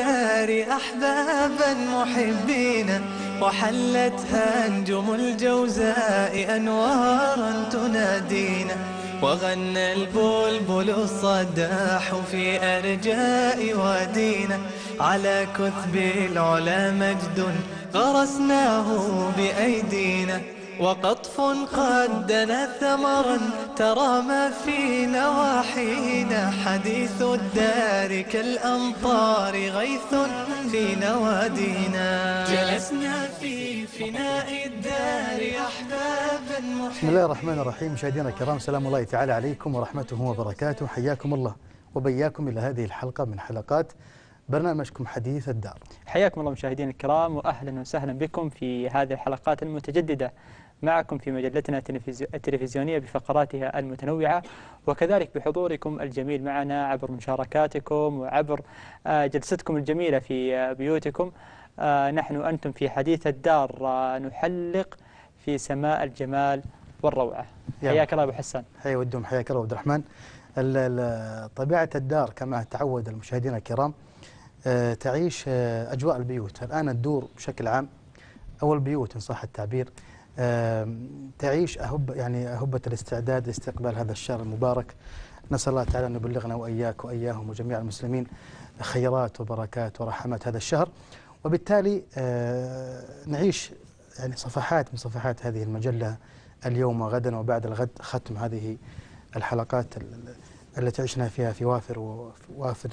الدار أحبابا محبين وحلتها أنجم الجوزاء أنوارا تنادينا وغنى البلبل الصداح في أرجاء وادينا على كثب العلا مجد غرسناه بأيدينا. وقطف قد دنا ثمرا ترى ما في نواحينا حديث الدار كالأمطار غيث في نوادينا. جلسنا في فناء الدار أحبابا بسم الله الرحمن الرحيم. مشاهدينا الكرام سلام الله تعالى عليكم ورحمته وبركاته. حياكم الله وبياكم إلى هذه الحلقة من حلقات برنامجكم حديث الدار. حياكم الله مشاهدينا الكرام واهلا وسهلا بكم في هذه الحلقات المتجددة. معكم في مجلتنا التلفزيونية بفقراتها المتنوعة وكذلك بحضوركم الجميل معنا عبر مشاركاتكم وعبر آه، جلستكم الجميلة في آه، بيوتكم. آه، نحن أنتم في حديث الدار نحلق في سماء الجمال والروعة. حياك الله أبو حسان. حيا ودهم حياك الله عبد الرحمن. طبيعة الدار كما تعود المشاهدين الكرام تعيش أجواء البيوت. الآن الدور بشكل عام أو البيوت إن صح التعبير تعيش أهب يعني أهبة الاستعداد لاستقبال هذا الشهر المبارك. نسأل الله تعالى أن يبلغنا وإياك وإياهم وجميع المسلمين خيرات وبركات ورحمات هذا الشهر. وبالتالي آه، نعيش يعني صفحات من صفحات هذه المجلة اليوم وغدا وبعد الغد ختم هذه الحلقات التي عشنا فيها في وافر ووافر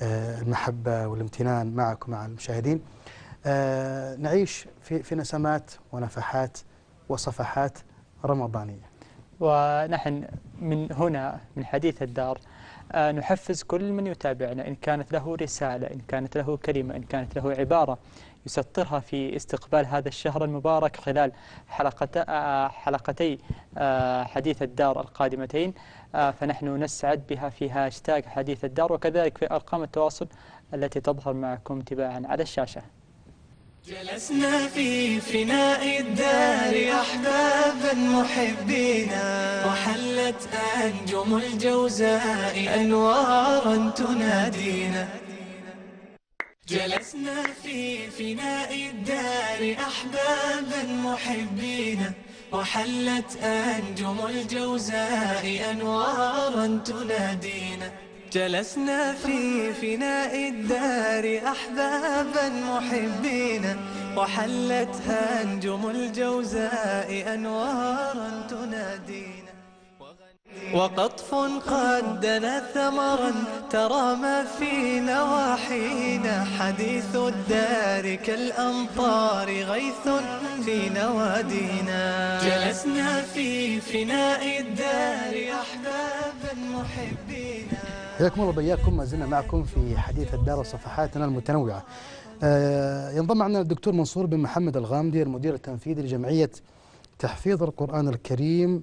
آه، المحبة والامتنان معكم مع المشاهدين. آه، نعيش في في نسمات ونفحات وصفحات رمضانية. ونحن من هنا من حديث الدار آه، نحفز كل من يتابعنا إن كانت له رسالة إن كانت له كلمة إن كانت له عبارة يسطرها في استقبال هذا الشهر المبارك خلال حلقة حلقتي آه، حديث الدار القادمتين. فنحن نسعد بها في هاشتاج حديث الدار وكذلك في أرقام التواصل التي تظهر معكم تباعا على الشاشة. جلسنا في فناء الدار أحبابا محبينا وحلت أنجم الجوزاء أنوارا تنادينا جلسنا في فناء الدار أحبابا محبينا وحلت أنجم الجوزاء أنوارا تنادينا جلسنا في فناء الدار أحبابا محبين وحلتها أنجم الجوزاء أنوارا تنادينا. وقطف قد دنا ثمرا ترى ما في نواحينا. حديث الدار كالأمطار غيث في نوادينا. جلسنا في فناء الدار أحبابا محبين. حياكم الله وبياكم. ما زلنا معكم في حديث الدار وصفحاتنا المتنوعة. آه ينضم معنا الدكتور منصور بن محمد الغامدي المدير التنفيذي لجمعية تحفيظ القرآن الكريم.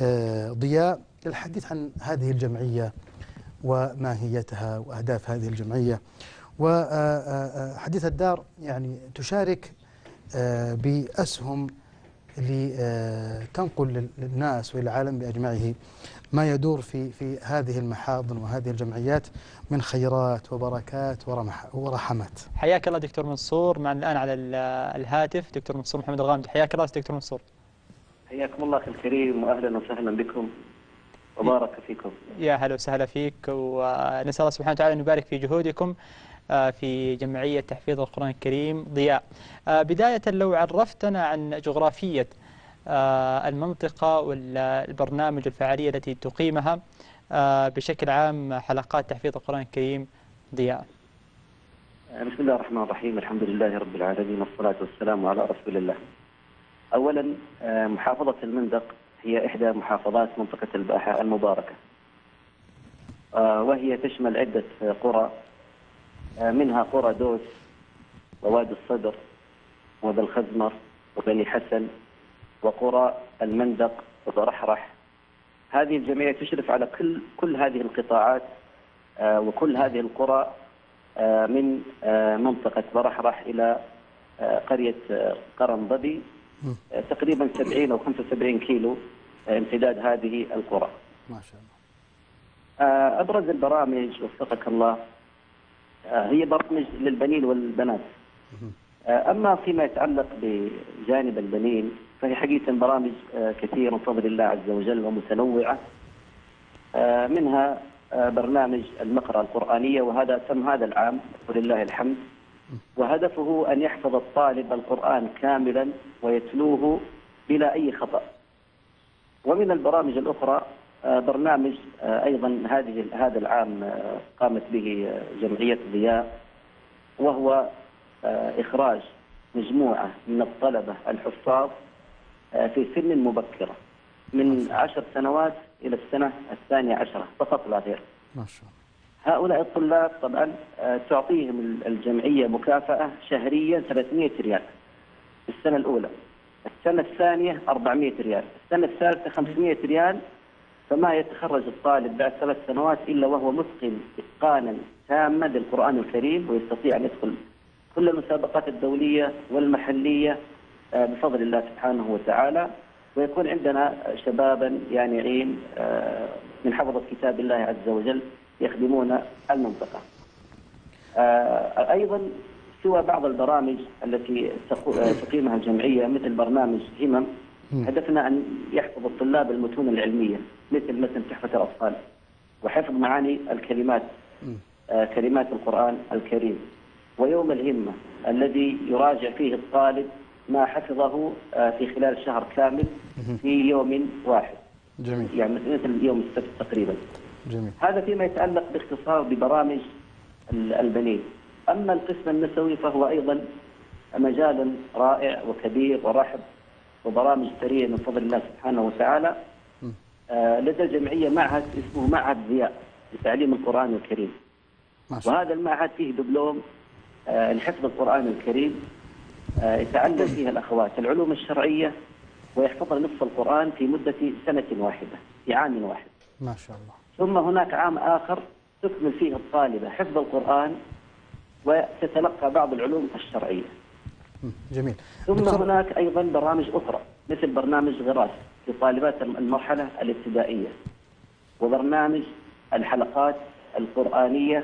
آه ضياء للحديث عن هذه الجمعية وماهيتها وأهداف هذه الجمعية. وحديث آه، آه، الدار يعني تشارك آه، بأسهم لتنقل للناس والعالم بأجمعه. ما يدور في في هذه المحاضن وهذه الجمعيات من خيرات وبركات ورحمات. حياك الله دكتور منصور معنا الآن على الهاتف دكتور منصور محمد الغامد حياك الله دكتور منصور. حياكم الله أخي الكريم واهلا وسهلا بكم وبارك فيكم. يا هلا وسهلا فيك ونسأل الله سبحانه وتعالى أن يبارك في جهودكم آه، في جمعية تحفيظ القرآن الكريم ضياء. آه، بداية لو عرفتنا عن جغرافية المنطقة والبرنامج والفعالية التي تقيمها آه، بشكل عام حلقات تحفيظ القرآن الكريم ضياء. آه، بسم الله الرحمن الرحيم. الحمد لله رب العالمين والصلاة والسلام على رسول الله. أولا محافظة المندق هي إحدى محافظات منطقة الباحة المباركة وهي تشمل عدة قرى منها قرى دوس ووادي الصدر وذا الخزمر وبني حسن وقرى المندق وبرحرح هذه الجمعية تشرف على كل كل هذه القطاعات آه، وكل هذه القرى آه، من آه، منطقة برحرح إلى قرية قرنضبي تقريبا 70 أو 75 كيلو امتداد هذه القرى. ما شاء الله. أبرز البرامج وفقك الله هي برامج للبنين والبنات. أما فيما يتعلق بجانب البنين فهي حقيقة برامج آه، كثيرة من فضل الله عز وجل ومتنوعة. آه، منها آه، برنامج المقرأة القرآنية وهذا تم هذا العام ولله الحمد. وهدفه أن يحفظ الطالب القرآن كاملا ويتلوه بلا أي خطأ. ومن البرامج الأخرى آه، برنامج آه، أيضا هذه هذا العام آه، قامت به آه، جمعية ضياء وهو آه، إخراج مجموعة من الطلبة الحفاظ آه، في سن مبكرة من عشر سنوات إلى السنة الثانية عشرة فقط لا غير. ما شاء الله. هؤلاء الطلاب طبعا آه، تعطيهم ال- الجمعية مكافأة شهريا 300 ريال في السنة الأولى. السنة الثانية 400 ريال. السنة الثالثة 500 ريال. فما يتخرج الطالب بعد ثلاث سنوات إلا وهو متقن إتقانا تاما للقرآن الكريم ويستطيع أن يدخل كل المسابقات الدولية والمحلية آه، بفضل الله سبحانه وتعالى. ويكون عندنا شبابا يانعين آه، من حفظة كتاب الله عز وجل يخدمون المنطقة. آه، أيضا سوى بعض البرامج التي تقيمها الجمعية مثل برنامج همم هدفنا أن يحفظ الطلاب المتون العلمية مثل مثل تحفة الأطفال وحفظ معاني الكلمات كلمات القرآن الكريم. ويوم الهمة الذي يراجع فيه الطالب ما حفظه آه، في خلال شهر كامل في يوم واحد. جميل. يعني مثل يوم السبت تقريبا. جميل. هذا فيما يتعلق باختصار ببرامج ال- البنين. أما القسم النسوي فهو أيضا مجال رائع وكبير ورحب وبرامج ثرية من فضل الله سبحانه وتعالى. آه، لدى الجمعية معهد اسمه معهد ضياء لتعليم القرآن الكريم. وهذا المعهد فيه دبلوم لحفظ القرآن الكريم آه، يتعلم فيها الأخوات العلوم الشرعية ويحفظن نصف القرآن في مدة سنة واحدة في عام واحد. ما شاء الله. ثم هناك عام آخر تكمل فيه الطالبة حفظ القرآن وتتلقى بعض العلوم الشرعية. جميل. ثم دكتور- هناك أيضا برامج أخرى مثل برنامج غراس لطالبات المرحلة الابتدائية وبرنامج الحلقات القرآنية آه،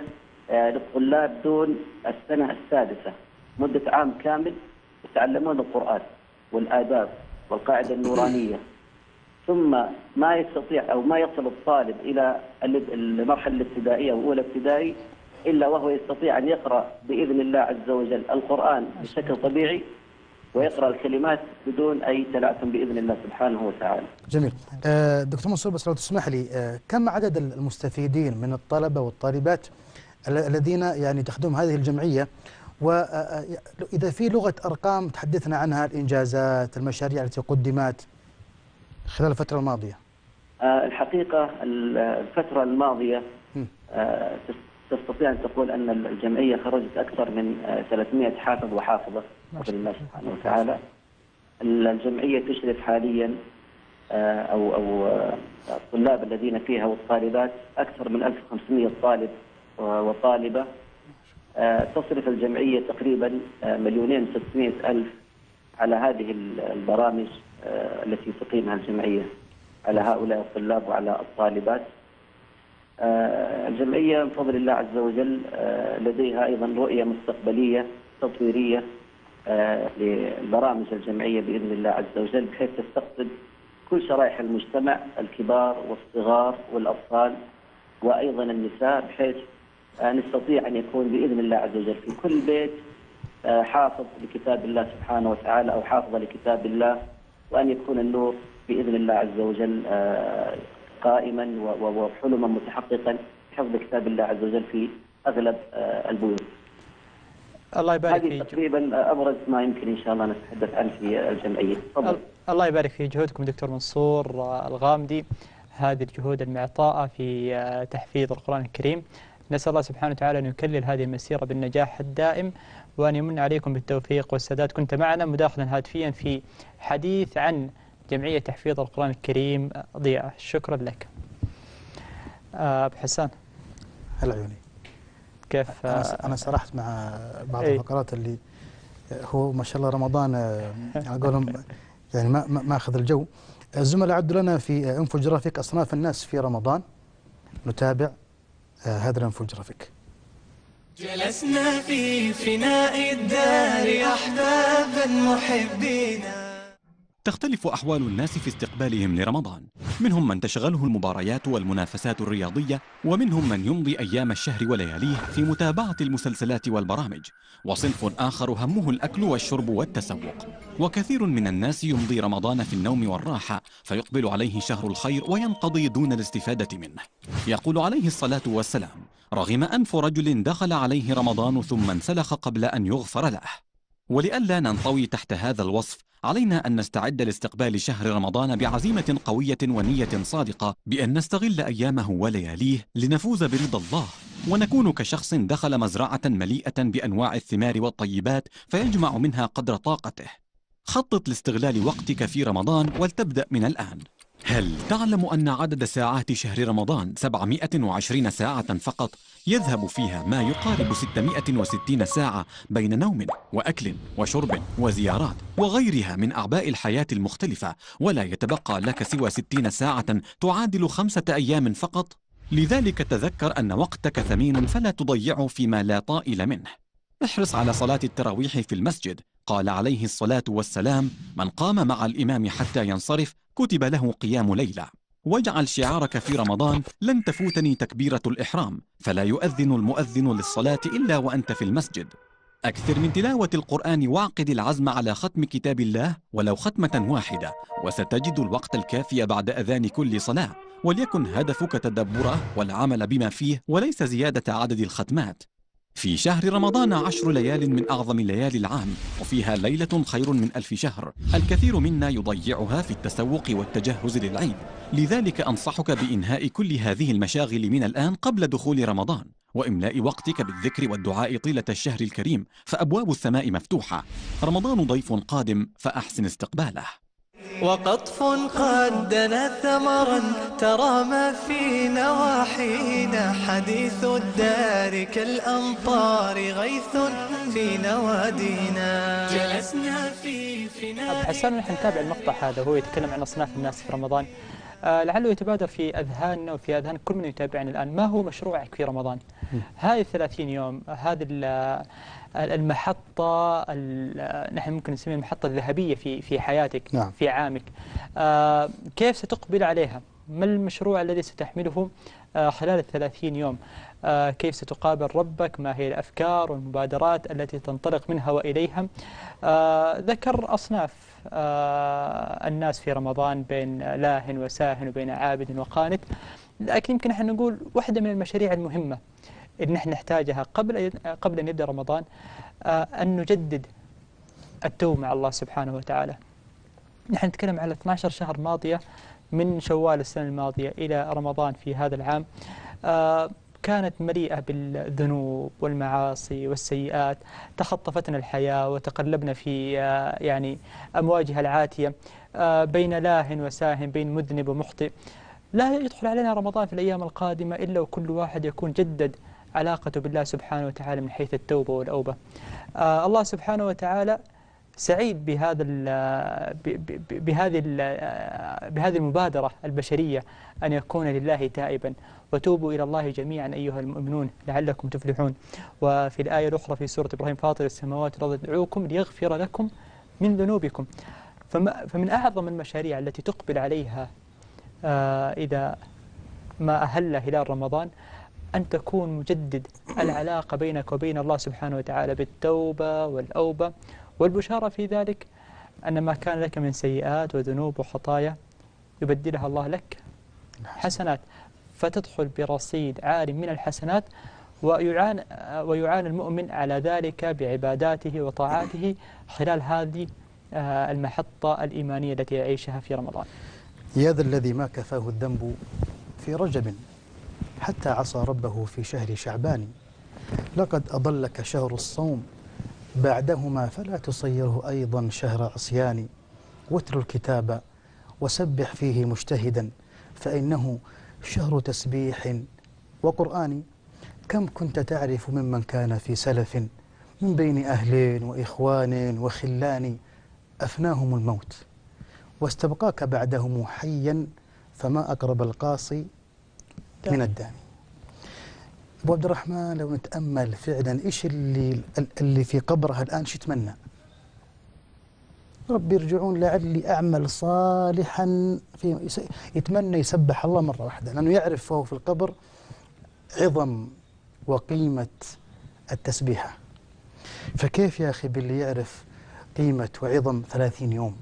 للطلاب دون السنة السادسة. مدة عام كامل يتعلمون القرآن والآداب والقاعدة النورانية. ثم ما يستطيع أو ما يصل الطالب إلى ال- المرحلة الابتدائية وأولى ابتدائي إلا وهو يستطيع أن يقرأ بإذن الله عز وجل القرآن بشكل طبيعي ويقرأ الكلمات بدون أي تلعثم بإذن الله سبحانه وتعالى. جميل. آه، دكتور منصور بس لو تسمح لي آه، كم عدد المستفيدين من الطلبة والطالبات ال- الذين يعني تخدم هذه الجمعية. وإذا في لغة أرقام تحدثنا عنها الإنجازات المشاريع التي قدمت خلال الفترة الماضية. آه، الحقيقة ال- الفترة الماضية. آه، تستطيع أن تقول أن الجمعية خرجت أكثر من آه، 300 حافظ وحافظة بفضل الله سبحانه وتعالى. ال- الجمعية تشرف حاليا آه، أو أو آه، الطلاب الذين فيها والطالبات أكثر من 1500 طالب وطالبة آه، تصرف الجمعية تقريبا آه، مليونين وستمائة ألف على هذه ال- البرامج آه، التي تقيمها الجمعية على هؤلاء الطلاب وعلى الطالبات. الجمعية بفضل الله عز وجل لديها أيضا رؤية مستقبلية تطويرية للبرامج الجمعية بإذن الله عز وجل بحيث تستقطب كل شرائح المجتمع الكبار والصغار والأطفال وأيضا النساء بحيث نستطيع أن يكون بإذن الله عز وجل في كل بيت آه، حافظ لكتاب الله سبحانه وتعالى أو حافظة لكتاب الله وأن يكون النور بإذن الله عز وجل آه، قائما وحلما متحققا حفظ كتاب الله عز وجل في أغلب آه، البيوت. الله يبارك هذه في تقريبا أبرز ما يمكن إن شاء الله نتحدث عنه في الجمعية. تفضل. ال- الله يبارك في جهودكم دكتور منصور آه، الغامدي. هذه الجهود المعطاءة في آه، تحفيظ القرآن الكريم. نسأل الله سبحانه وتعالى أن يكلل هذه المسيرة بالنجاح الدائم وأن يمن عليكم بالتوفيق والسداد. كنت معنا مداخلا هاتفيا في حديث عن جمعية تحفيظ القرآن الكريم ضياء. شكرا لك. آه، أبو حسان. هلا عيوني كيف؟ أنا آه، أنا سرحت مع بعض إيه. الفقرات اللي هو ما شاء الله رمضان آه، على قولهم يعني ما ما أخذ الجو. الزملاء عدوا لنا في آه، انفوجرافيك أصناف الناس في رمضان. نتابع. هذا الانفوجرافيك جلسنا في فناء الدار أحبابا محبينا. تختلف أحوال الناس في استقبالهم لرمضان. منهم من تشغله المباريات والمنافسات الرياضية ومنهم من يمضي أيام الشهر ولياليه في متابعة المسلسلات والبرامج. وصنف آخر همه الأكل والشرب والتسوق. وكثير من الناس يمضي رمضان في النوم والراحة فيقبل عليه شهر الخير وينقضي دون الاستفادة منه. يقول عليه الصلاة والسلام رغم أنف رجل دخل عليه رمضان ثم انسلخ قبل أن يغفر له. ولئلا ننطوي تحت هذا الوصف علينا أن نستعد لاستقبال شهر رمضان بعزيمة قوية ونية صادقة بأن نستغل أيامه ولياليه لنفوز برضا الله. ونكون كشخص دخل مزرعة مليئة بأنواع الثمار والطيبات فيجمع منها قدر طاقته. خطط لاستغلال وقتك في رمضان ولتبدأ من الآن. هل تعلم أن عدد ساعات شهر رمضان 720 ساعة فقط يذهب فيها ما يقارب 660 ساعة بين نوم وأكل وشرب وزيارات وغيرها من أعباء الحياة المختلفة ولا يتبقى لك سوى 60 ساعة تعادل خمسة أيام فقط؟ لذلك تذكر أن وقتك ثمين فلا تضيعه فيما لا طائل منه. احرص على صلاة التراويح في المسجد قال عليه الصلاة والسلام من قام مع الإمام حتى ينصرف كتب له قيام ليلة. واجعل شعارك في رمضان لن تفوتني تكبيرة الإحرام فلا يؤذن المؤذن للصلاة إلا وأنت في المسجد. أكثر من تلاوة القرآن واعقد العزم على ختم كتاب الله ولو ختمة واحدة وستجد الوقت الكافي بعد أذان كل صلاة. وليكن هدفك تدبره والعمل بما فيه وليس زيادة عدد الختمات. في شهر رمضان عشر ليال من أعظم ليالي العام وفيها ليلة خير من ألف شهر. الكثير منا يضيعها في التسوق والتجهز للعيد. لذلك أنصحك بإنهاء كل هذه المشاغل من الآن قبل دخول رمضان وإملاء وقتك بالذكر والدعاء طيلة الشهر الكريم فأبواب السماء مفتوحة. رمضان ضيف قادم فأحسن استقباله. وقطف قد دنا ثمرا ترى ما في نواحينا. حديث الدار كالأمطار غيث في نوادينا. جلسنا في أبو فناء حسان نحن نتابع المقطع هذا. وهو يتكلم عن أصناف الناس في رمضان. آه لعله يتبادر في أذهاننا وفي أذهان كل من يتابعنا الآن. ما هو مشروعك في رمضان؟ هذه الثلاثين يوم هذه ال- المحطة ال- نحن ممكن نسميها المحطة الذهبية في في حياتك نعم. في عامك. آه كيف ستقبل عليها؟ ما المشروع الذي ستحمله آه خلال الثلاثين يوم؟ آه كيف ستقابل ربك؟ ما هي الأفكار والمبادرات التي تنطلق منها وإليها؟ ذكر أصناف الناس في رمضان بين لاه وساهن وبين عابد وقانت. لكن يمكن إحنا نقول واحدة من المشاريع المهمة. اللي نحن نحتاجها قبل قبل أن يبدأ رمضان آه أن نجدد التوبة مع الله سبحانه وتعالى. نحن نتكلم على 12 شهر ماضية من شوال السنة الماضية إلى رمضان في هذا العام. آه كانت مليئة بالذنوب والمعاصي والسيئات. تخطفتنا الحياة وتقلبنا في آه يعني أمواجها العاتية آه بين لاه وساهن بين مذنب ومخطئ. لا يدخل علينا رمضان في الأيام القادمة إلا وكل واحد يكون جدد علاقته بالله سبحانه وتعالى من حيث التوبة والأوبة. آه الله سبحانه وتعالى سعيد بهذا بهذه ال- بهذه المبادرة البشرية أن يكون لله تائبا. وتوبوا إلى الله جميعا أيها المؤمنون لعلكم تفلحون. وفي الآية الأخرى في سورة إبراهيم فاطر السماوات والأرض يدعوكم ليغفر لكم من ذنوبكم. فمن أعظم المشاريع التي تقبل عليها آه، إذا ما أهل هلال رمضان أن تكون مجدد العلاقة بينك وبين الله سبحانه وتعالى بالتوبة والأوبة. والبشارة في ذلك أن ما كان لك من سيئات وذنوب وخطايا يبدلها الله لك حسنات. فتدخل برصيد عال من الحسنات ويعان ويعان المؤمن على ذلك بعباداته وطاعاته خلال هذه آه، المحطة الإيمانية التي يعيشها في رمضان. يا ذا الذي ما كفاه الذنب في رجب. حتى عصى ربه في شهر شعبان. لقد أضلك شهر الصوم بعدهما فلا تصيره أيضا شهر عصيان. واتل الكتاب وسبح فيه مجتهدا فإنه شهر تسبيح. وقرآن كم كنت تعرف ممن كان في سلف من بين أهل وإخوان وخلان أفناهم الموت. واستبقاك بعدهم حيا فما أقرب القاصي من الداني أبو عبد الرحمن لو نتأمل فعلا إيش اللي اللي في قبره الآن؟ شو يتمنى؟ رب يرجعون لعلي أعمل صالحا في يتمنى يسبح الله مرة واحدة لأنه يعرف وهو في القبر عظم وقيمة التسبيحة. فكيف يا أخي باللي يعرف قيمة وعظم ثلاثين يوم؟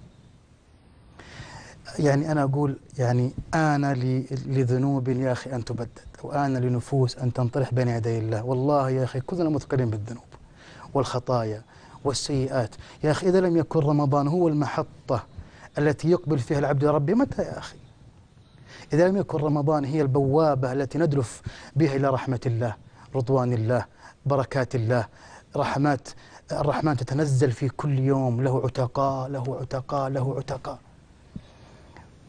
يعني أنا أقول يعني آن لذنوب يا أخي أن تبدد وآن لنفوس أن تنطرح بين يدي الله. والله يا أخي كلنا مثقلين بالذنوب والخطايا والسيئات. يا أخي إذا لم يكن رمضان هو المحطة التي يقبل فيها العبد ربي متى يا أخي؟ إذا لم يكن رمضان هي البوابة التي ندلف بها إلى رحمة الله رضوان الله بركات الله رحمات الرحمن تتنزل في كل يوم. له عتقاء له عتقاء له عتقاء.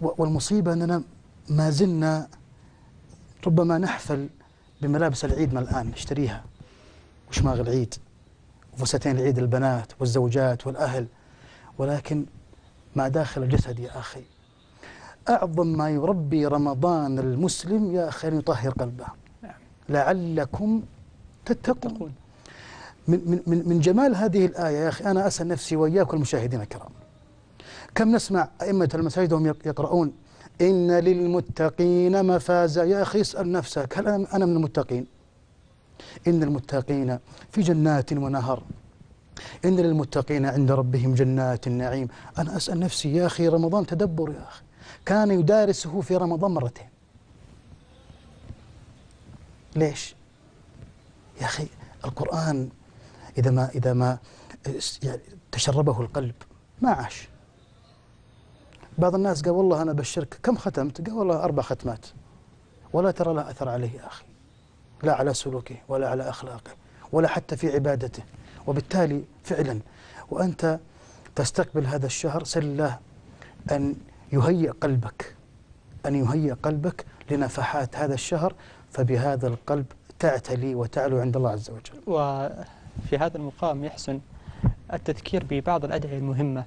والمصيبة أننا ما زلنا ربما نحفل بملابس العيد من الآن نشتريها. وشماغ العيد؟ وفساتين العيد البنات والزوجات والأهل. ولكن ما داخل الجسد يا أخي. أعظم ما يربي رمضان المسلم يا أخي أن يطهر قلبه. لعلكم تتقون. من, من, من, من جمال هذه الآية يا أخي أنا أسأل نفسي وإياكم المشاهدين الكرام. كم نسمع أئمة المساجد وهم يق- يقرؤون؟ إن للمتقين مفازا. يا أخي اسأل نفسك هل أنا من المتقين؟ إن المتقين في جنات ونهر. إن للمتقين عند ربهم جنات النعيم. أنا أسأل نفسي يا أخي رمضان تدبر يا أخي. كان يدارسه في رمضان مرتين. ليش؟ يا أخي القرآن إذا ما إذا ما يعني تشربه القلب. ما عاش. بعض الناس قال والله أنا بشرك كم ختمت؟ قال والله أربع ختمات. ولا ترى له أثر عليه يا أخي. لا على سلوكه ولا على أخلاقه ولا حتى في عبادته. وبالتالي فعلا وأنت تستقبل هذا الشهر سل الله أن يهيئ قلبك أن يهيئ قلبك لنفحات هذا الشهر فبهذا القلب تعتلي وتعلو عند الله عز وجل. وفي هذا المقام يحسن التذكير ببعض الأدعية المهمة.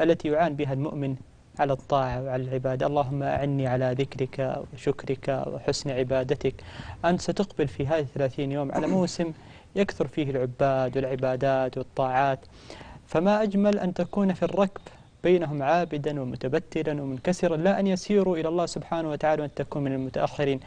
التي يعان بها المؤمن على الطاعة وعلى العبادة. اللهم أعني على ذكرك وشكرك وحسن عبادتك. أنت ستقبل في هذه الثلاثين يوم على موسم يكثر فيه العباد والعبادات والطاعات. فما أجمل أن تكون في الركب بينهم عابدا ومتبتلا ومنكسرا لا أن يسيروا إلى الله سبحانه وتعالى وأن تكون من المتأخرين.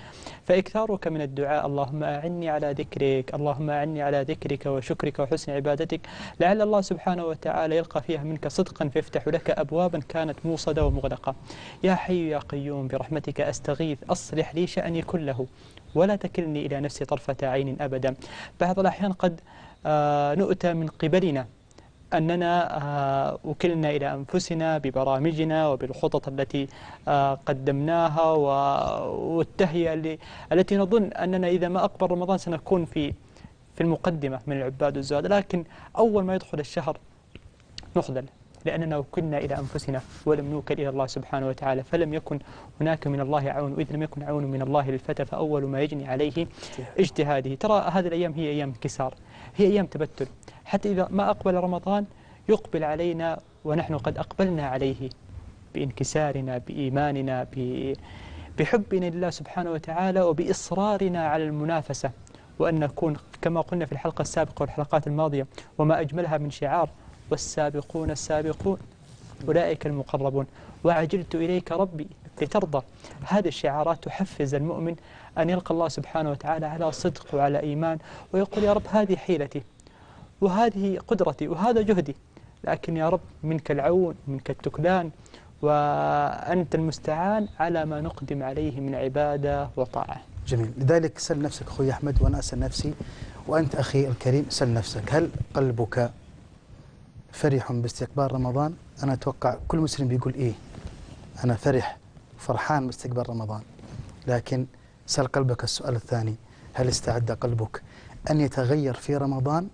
فإكثارك من الدعاء اللهم أعني على ذكرك اللهم أعني على ذكرك وشكرك وحسن عبادتك. لعل الله سبحانه وتعالى يلقى فيها منك صدقا فيفتح لك أبوابا كانت موصدة ومغلقة. يا حي يا قيوم برحمتك أستغيث أصلح لي شأني كله. ولا تكلني إلى نفسي طرفة عين أبدا. بعض الأحيان قد آه، نؤتى من قبلنا أننا آه، وكلنا إلى أنفسنا ببرامجنا وبالخطط التي آه، قدمناها و- والتهيئة التي نظن أننا إذا ما أقبل رمضان سنكون في في المقدمة من العباد والزهاد لكن أول ما يدخل الشهر نخذل لأننا وكلنا إلى أنفسنا ولم نوكل إلى الله سبحانه وتعالى. فلم يكن هناك من الله عون وإذ لم يكن عون من الله للفتى فأول ما يجني عليه اجتهاده. ترى هذه الأيام هي أيام انكسار هي أيام تبتل. حتى إذا ما أقبل رمضان يقبل علينا ونحن قد أقبلنا عليه بإنكسارنا بإيماننا بحبنا لله سبحانه وتعالى وبإصرارنا على المنافسة. وأن نكون كما قلنا في الحلقة السابقة والحلقات الماضية وما أجملها من شعار والسابقون السابقون أولئك المقربون. وعجلت إليك ربي لترضى. هذه الشعارات تحفز المؤمن أن يلقى الله سبحانه وتعالى على صدق وعلى إيمان ويقول يا رب هذه حيلتي وهذه قدرتي وهذا جهدي. لكن يا رب منك العون منك التكلان وأنت المستعان على ما نقدم عليه من عبادة وطاعة. جميل. لذلك سل نفسك أخوي أحمد وأنا أسأل نفسي وأنت أخي الكريم سل نفسك هل قلبك فرح باستقبال رمضان؟ أنا أتوقع كل مسلم بيقول إيه أنا فرح فرحان باستقبال رمضان. لكن سل قلبك السؤال الثاني هل استعد قلبك أن يتغير في رمضان؟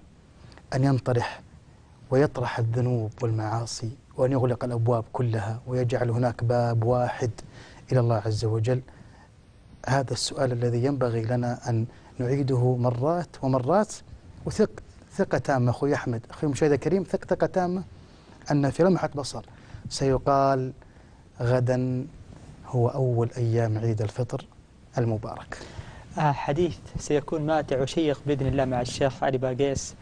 أن ينطرح ويطرح الذنوب والمعاصي وأن يغلق الأبواب كلها ويجعل هناك باب واحد إلى الله عز وجل؟ هذا السؤال الذي ينبغي لنا أن نعيده مرات ومرات. وثق ثقة تامة أخوي أحمد أخوي مشاهد الكريم ثق ثقة تامة أن في لمحة بصر سيقال غدا هو أول أيام عيد الفطر المبارك. آه، حديث سيكون ماتع وشيق بإذن الله مع الشيخ علي باقيس.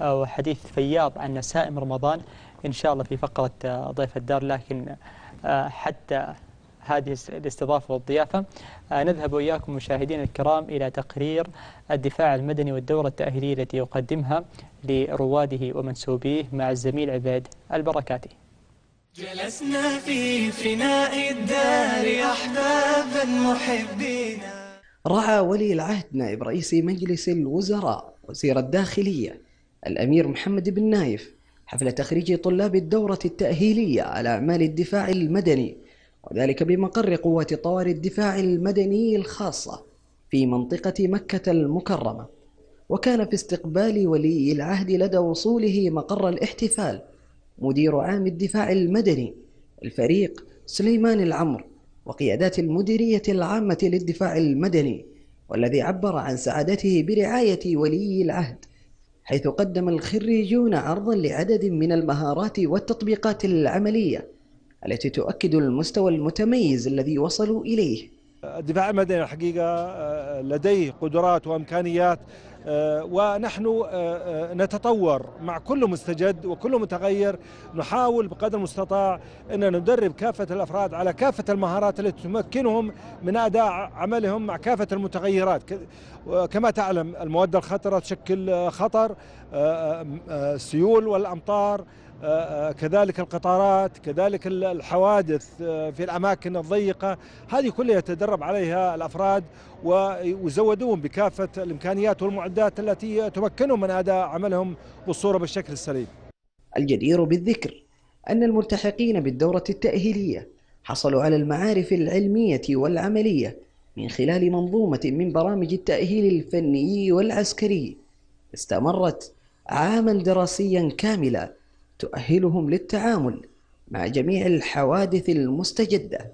آه، وحديث فياض عن نسائم رمضان إن شاء الله في فقرة آه، ضيف الدار. لكن حتى هذه الاستضافة والضيافة نذهب وإياكم مشاهدينا الكرام إلى تقرير الدفاع المدني والدورة التأهيلية التي يقدمها لرواده ومنسوبيه مع الزميل عبيد البركاتي. جلسنا في فناء الدار أحبابا محبينا رعى ولي العهد نائب رئيس مجلس الوزراء وزير الداخلية الأمير محمد بن نايف حفل تخريج طلاب الدورة التأهيلية على أعمال الدفاع المدني وذلك بمقر قوات طوارئ الدفاع المدني الخاصة في منطقة مكة المكرمة. وكان في استقبال ولي العهد لدى وصوله مقر الاحتفال مدير عام الدفاع المدني الفريق سليمان العمر وقيادات المديرية العامة للدفاع المدني والذي عبر عن سعادته برعاية ولي العهد حيث قدم الخريجون عرضا لعدد من المهارات والتطبيقات العملية التي تؤكد المستوى المتميز الذي وصلوا إليه. الدفاع المدني الحقيقة آه، لديه قدرات وإمكانيات ونحن آه، آه، نتطور مع كل مستجد وكل متغير. نحاول بقدر المستطاع أن ندرب كافة الأفراد على كافة المهارات التي تمكنهم من أداء عملهم مع كافة المتغيرات. وكما تعلم المواد الخطرة تشكل آه، خطر آه، آه، السيول والأمطار آه، آه، كذلك القطارات كذلك ال- الحوادث آه، في الأماكن الضيقة. هذه كلها يتدرب عليها الأفراد ويزودون بكافة الإمكانيات والمعدات التي تمكنهم من أداء عملهم بالصورة بالشكل السليم. الجدير بالذكر أن الملتحقين بالدورة التأهيلية حصلوا على المعارف العلمية والعملية من خلال منظومة من برامج التأهيل الفني والعسكري استمرت عاما دراسيا كاملا تؤهلهم للتعامل مع جميع الحوادث المستجدة.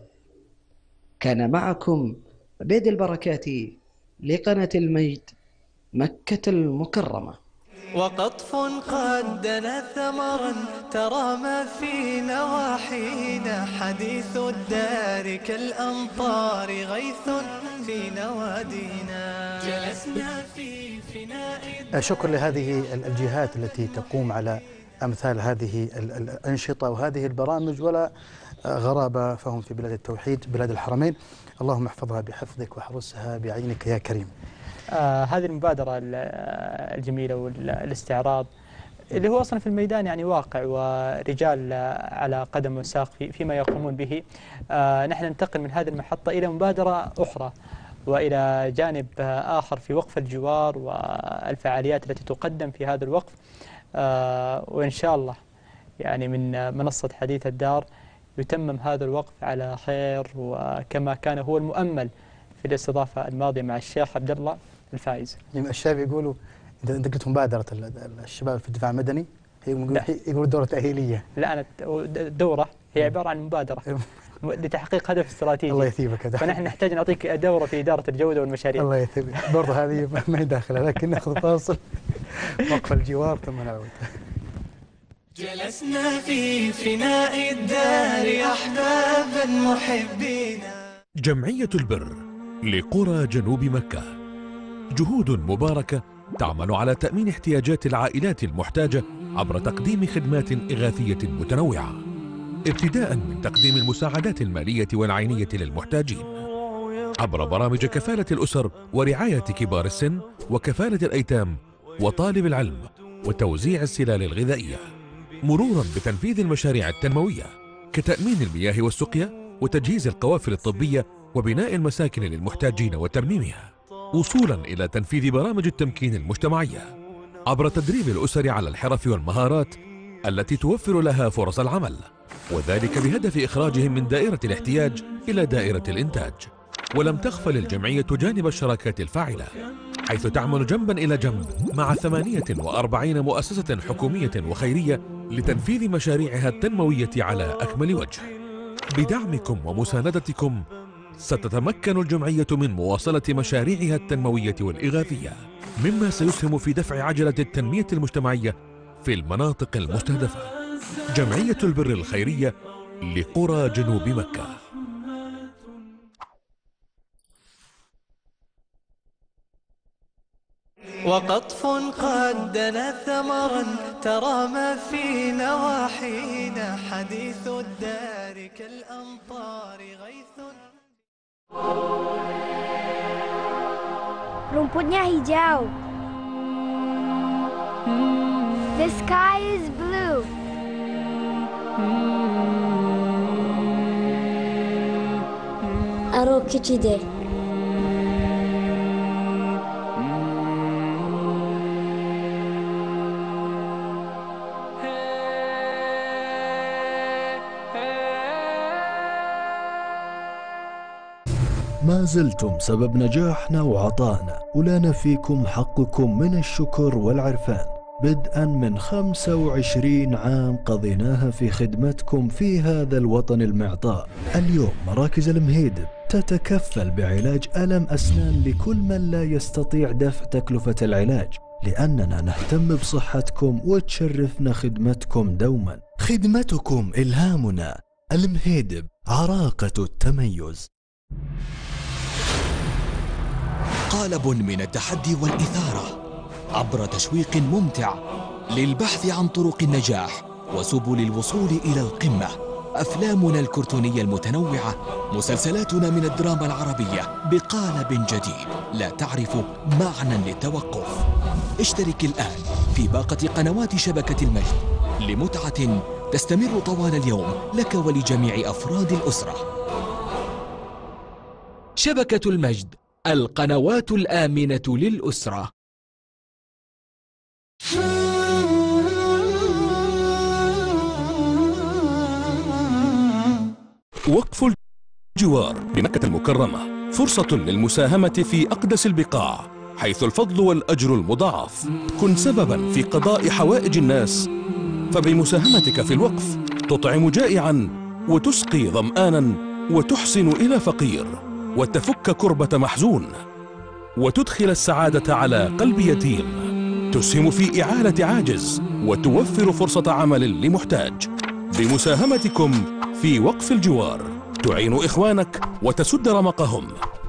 كان معكم عبيد البركاتي لقناة المجد مكة المكرمة. وقطف قد دنا ثمرا ترى ما في نواحينا. حديث الدار كالأمطار غيث في نوادينا. جلسنا في فناء شكرا لهذه ال- الجهات التي تقوم على أمثال هذه ال- ال- الأنشطة وهذه البرامج ولا آه، غرابة فهم في بلاد التوحيد بلاد الحرمين. اللهم احفظها بحفظك واحرسها بعينك يا كريم. آه هذه المبادرة ال- الجميلة والاستعراض اللي هو أصلا في الميدان يعني واقع ورجال على قدم وساق في فيما يقومون به. آه نحن ننتقل من هذه المحطة إلى مبادرة أخرى وإلى جانب آخر في وقف الجوار والفعاليات التي تقدم في هذا الوقف. آه وإن شاء الله يعني من منصة حديث الدار يتمم هذا الوقف على خير وكما كان هو المؤمل في الاستضافة الماضية مع الشيخ عبد الله الفايز يعني الشباب يقولوا انت أنت قلت مبادرة ال- ال- الشباب في الدفاع المدني هي يقول-. يقولوا دورة تأهيلية. لا أنا الدورة هي عبارة عن مبادرة. لتحقيق هدف استراتيجي. الله يثيبك. هذا فنحن نحتاج نعطيك دورة في إدارة الجودة والمشاريع. الله يثيبك. برضه هذه ما- هي داخلة لكن ناخذ فاصل. وقف الجوار ثم نعود. جلسنا في فناء الدار أحبابا محبينا جمعية البر لقرى جنوب مكة. جهود مباركة تعمل على تأمين احتياجات العائلات المحتاجة عبر تقديم خدمات إغاثية متنوعة. ابتداء من تقديم المساعدات المالية والعينية للمحتاجين. عبر برامج كفالة الأسر ورعاية كبار السن وكفالة الأيتام وطالب العلم وتوزيع السلال الغذائية. مرورا بتنفيذ المشاريع التنموية كتأمين المياه والسقيا وتجهيز القوافل الطبية وبناء المساكن للمحتاجين وترميمها. وصولا إلى تنفيذ برامج التمكين المجتمعية عبر تدريب الأسر على الحرف والمهارات التي توفر لها فرص العمل وذلك بهدف إخراجهم من دائرة الاحتياج إلى دائرة الإنتاج. ولم تغفل الجمعية جانب الشراكات الفاعلة حيث تعمل جنبا إلى جنب مع 48 مؤسسة حكومية وخيرية لتنفيذ مشاريعها التنموية على أكمل وجه. بدعمكم ومساندتكم ستتمكن الجمعية من مواصلة مشاريعها التنموية والإغاثية مما سيسهم في دفع عجلة التنمية المجتمعية في المناطق المستهدفة. جمعية البر الخيرية لقرى جنوب مكة. وقطف قد دنا ثمرا ترى ما في نواحينا حديث الدار كالأمطار غيث Rumputnya hijau. The sky is blue. Arok küçüdü. ما زلتم سبب نجاحنا وعطائنا ولنا فيكم حقكم من الشكر والعرفان. بدءا من 25 عام قضيناها في خدمتكم في هذا الوطن المعطاء. اليوم مراكز المهيدب تتكفل بعلاج ألم أسنان لكل من لا يستطيع دفع تكلفة العلاج لأننا نهتم بصحتكم وتشرفنا خدمتكم دوما. خدمتكم إلهامنا المهيدب عراقة التميز. قالب من التحدي والإثارة عبر تشويق ممتع للبحث عن طرق النجاح وسبل الوصول إلى القمة. أفلامنا الكرتونية المتنوعة مسلسلاتنا من الدراما العربية بقالب جديد. لا تعرف معنى للتوقف. اشترك الآن في باقة قنوات شبكة المجد لمتعة تستمر طوال اليوم لك ولجميع أفراد الأسرة. شبكة المجد. القنوات الآمنة للأسرة. وقف الجوار بمكة المكرمة فرصة للمساهمة في أقدس البقاع حيث الفضل والأجر المضاعف. كن سببا في قضاء حوائج الناس فبمساهمتك في الوقف تطعم جائعا وتسقي ظمآنا وتحسن إلى فقير. وتفك كربة محزون وتدخل السعادة على قلب يتيم تسهم في إعالة عاجز وتوفر فرصة عمل لمحتاج. بمساهمتكم في وقف الجوار تعين إخوانك وتسد رمقهم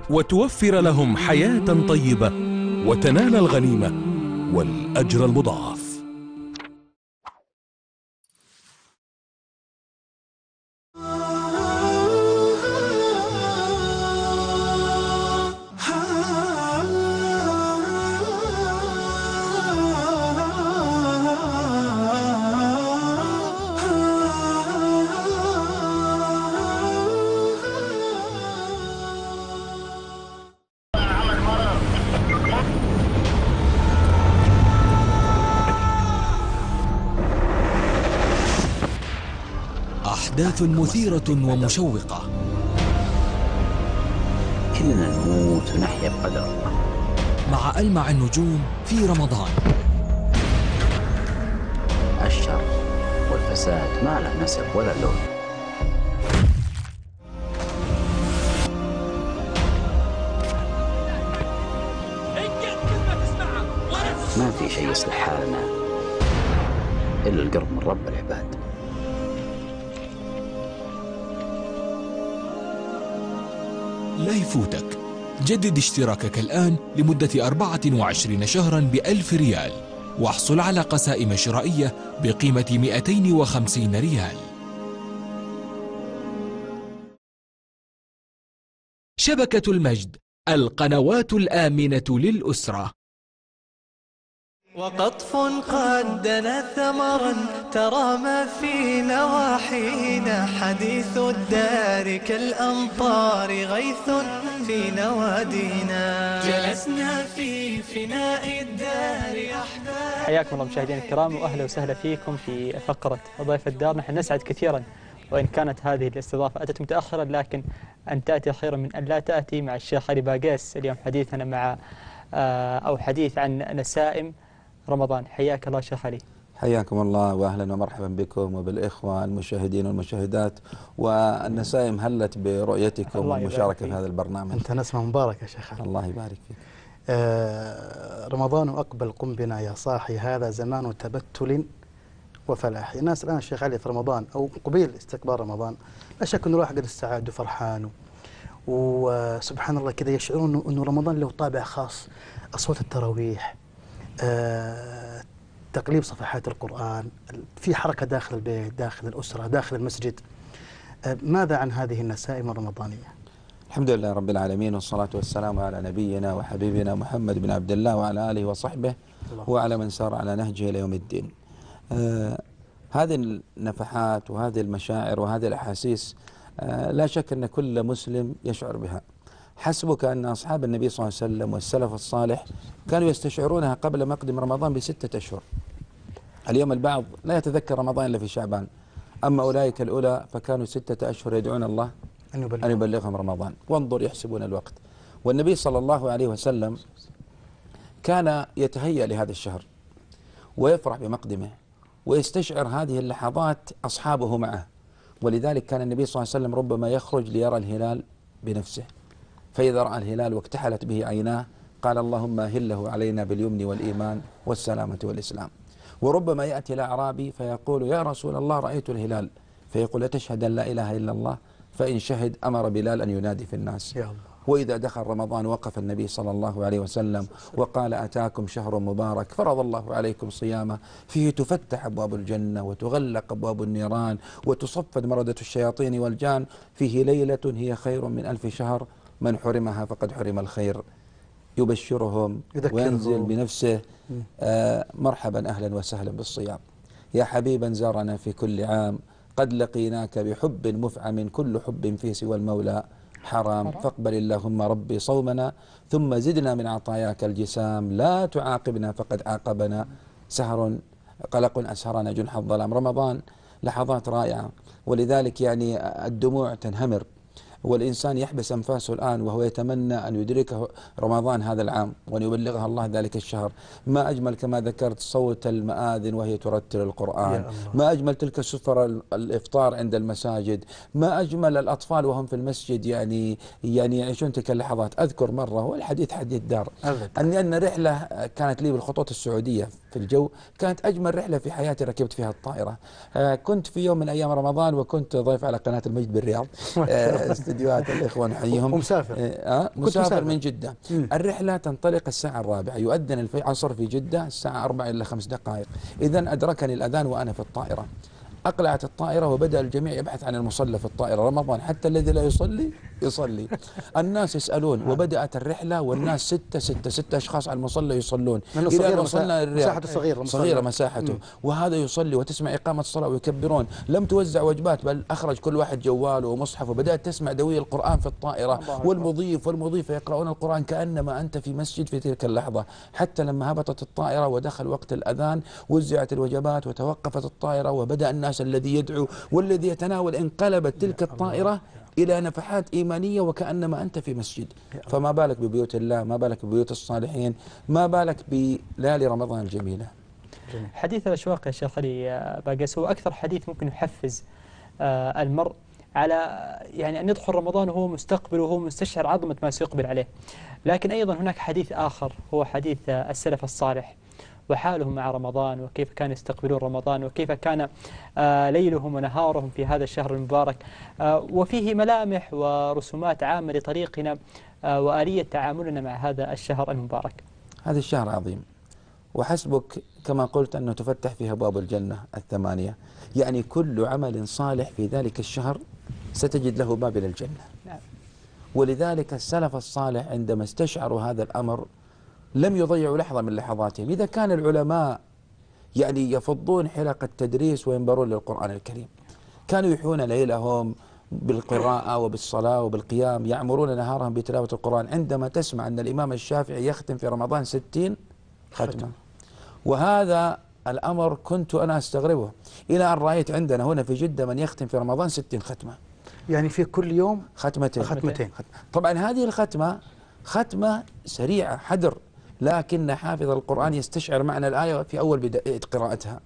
وتوفر لهم حياة طيبة وتنال الغنيمة والأجر المضاعف أحداث مثيرة ومشوقة. كلنا نموت ونحيا بقدر الله مع ألمع النجوم في رمضان. الشر والفساد ما له نسب ولا لون. ما في شيء يصلح حالنا إلا القرب من رب العباد. لا يفوتك. جدد اشتراكك الآن لمدة 24 شهرا بألف ريال واحصل على قسائم شرائية بقيمة 250 ريال. شبكة المجد القنوات الآمنة للأسرة. وقطف قد دنا ثمرا ترى ما في نواحينا. حديث الدار كالأمطار غيث في نوادينا. جلسنا في فناء الدار أحباب. حياكم الله مشاهدينا الكرام وأهلا وسهلا فيكم في فقرة ضيف الدار. نحن نسعد كثيرا وإن كانت هذه الاستضافة أتت متاخرا لكن أن تأتي خيرا من أن لا تأتي مع الشيخ علي باقيس. اليوم حديثنا مع آه، أو حديث عن نسائم رمضان. حياك الله شيخ علي. حياكم الله واهلا ومرحبا بكم وبالإخوة المشاهدين والمشاهدات. والنسائم هلت برؤيتكم والمشاركه. في هذا البرنامج. أنت نسمة مباركة يا شيخ علي. الله يبارك فيك. آه، رمضان أقبل قم بنا يا صاحي. هذا زمان تبتل وفلاح. الناس الآن شيخ علي في رمضان أو قبيل استقبال رمضان لا شك أنه الواحد قد السعاد وفرحان و- وسبحان الله كذا يشعرون أنه رمضان له طابع خاص أصوات التراويح تقليب صفحات القرآن في حركة داخل البيت داخل الأسرة داخل المسجد. آه، ماذا عن هذه النسائم الرمضانية؟ الحمد لله رب العالمين والصلاة والسلام على نبينا وحبيبنا محمد بن عبد الله وعلى آله وصحبه وعلى من سار على نهجه إلى يوم الدين. آه هذه النفحات وهذه المشاعر وهذه الأحاسيس آه لا شك أن كل مسلم يشعر بها. حسبك أن أصحاب النبي صلى الله عليه وسلم والسلف الصالح كانوا يستشعرونها قبل مقدم رمضان بستة أشهر. اليوم البعض لا يتذكر رمضان إلا في شعبان. أما أولئك الأولى فكانوا ستة أشهر يدعون الله أن يبلغ أن يبلغهم رمضان. وانظر يحسبون الوقت. والنبي صلى الله عليه وسلم كان يتهيأ لهذا الشهر ويفرح بمقدمه ويستشعر هذه اللحظات أصحابه معه. ولذلك كان النبي صلى الله عليه وسلم ربما يخرج ليرى الهلال بنفسه. فإذا رأى الهلال واكتحلت به عيناه قال اللهم أهله علينا باليمن والإيمان والسلامة والإسلام. وربما يأتي الأعرابي فيقول يا رسول الله رأيت الهلال. فيقول أتشهد أن لا إله إلا الله؟ فإن شهد أمر بلال أن ينادي في الناس. يا الله. وإذا دخل رمضان وقف النبي صلى الله عليه وسلم وقال أتاكم شهر مبارك فرض الله عليكم صيامه فيه تفتح أبواب الجنة وتغلق أبواب النيران وتصفد مردة الشياطين والجان فيه ليلة هي خير من ألف شهر من حرمها فقد حرم الخير. يبشرهم يذكرهم. وينزل بنفسه. آه مرحبا أهلا وسهلا بالصيام. يا حبيبا زارنا في كل عام. قد لقيناك بحب مفعم كل حب فيه سوى المولى. حرام. فاقبل اللهم ربي صومنا. ثم زدنا من عطاياك الجسام. لا تعاقبنا فقد عاقبنا. سهر قلق أسهرنا جنح الظلام. رمضان لحظات رائعة. ولذلك يعني الدموع تنهمر. والإنسان يحبس أنفاسه الآن وهو يتمنى أن يدركه رمضان هذا العام وأن يبلغها الله ذلك الشهر. ما أجمل كما ذكرت صوت المآذن وهي ترتل القرآن. ما أجمل تلك سفر ال- الإفطار عند المساجد. ما أجمل الأطفال وهم في المسجد يعني يعني يعيشون تلك اللحظات. أذكر مرة والحديث حديث دار. أبد. أن رحلة كانت لي بالخطوط السعودية في الجو كانت أجمل رحلة في حياتي ركبت فيها الطائرة. آه، كنت في يوم من أيام رمضان وكنت ضيف على قناة المجد بالرياض. استديوهات الإخوة نحييهم ومسافر. آه، آه، مسافر مسافر. من جدة مم. الرحلة تنطلق الساعة الرابعة يؤذن العصر في جدة الساعة أربعة إلا خمس دقائق إذا أدركني الأذان وأنا في الطائرة أقلعت الطائرة وبدأ الجميع يبحث عن المصلى في الطائرة. رمضان حتى الذي لا يصلي يصلي. الناس يسألون وبدأت الرحلة والناس ستة ستة ستة أشخاص على المصلى يصلون. إلى أن وصلنا مساحته صغيرة،. صغيرة مساحته. وهذا يصلي وتسمع إقامة الصلاة ويكبرون. لم توزع وجبات بل أخرج كل واحد جواله ومصحف وبدأت تسمع دوي القرآن في الطائرة. والمضيف والمضيفة يقرؤون القرآن كأنما أنت في مسجد في تلك اللحظة. حتى لما هبطت الطائرة ودخل وقت الأذان وزعت الوجبات وتوقفت الطائرة وبدأ الناس الذي يدعو والذي يتناول انقلبت تلك الطائرة إلى نفحات إيمانية وكأنما أنت في مسجد. فما بالك ببيوت الله ما بالك ببيوت الصالحين ما بالك بليالي رمضان الجميلة. حديث الأشواق يا شيخ علي باقس هو أكثر حديث ممكن يحفز آه، المرء على يعني أن يدخل رمضان وهو مستقبل وهو مستشعر عظمة ما سيقبل عليه. لكن أيضا هناك حديث آخر هو حديث آه، السلف الصالح. وحالهم مع رمضان وكيف كانوا يستقبلون رمضان وكيف كان آه، ليلهم ونهارهم في هذا الشهر المبارك. آه، وفيه ملامح ورسومات عامة لطريقنا آه، وآلية تعاملنا مع هذا الشهر المبارك. هذا الشهر عظيم. وحسبك كما قلت أنه تفتح فيه أبواب الجنة الثمانية. يعني كل عمل صالح في ذلك الشهر ستجد له باب إلى الجنة. نعم. ولذلك السلف الصالح عندما استشعروا هذا الأمر لم يضيعوا لحظة من لحظاتهم. إذا كان العلماء يعني يفضون حلق التدريس وينبرون للقرآن الكريم. كانوا يحيون ليلهم بالقراءة وبالصلاة وبالقيام يعمرون نهارهم بتلاوة القرآن. عندما تسمع أن الإمام الشافعي يختم في رمضان ستين ختمة. وهذا الأمر كنت أنا أستغربه. إلى أن رأيت عندنا هنا في جدة من يختم في رمضان ستين ختمة. يعني في كل يوم ختمتين. ختمتين. طبعا هذه الختمة ختمة سريعة حدر لكن حافظ القرآن يستشعر معنى الآية في أول بداية قراءتها.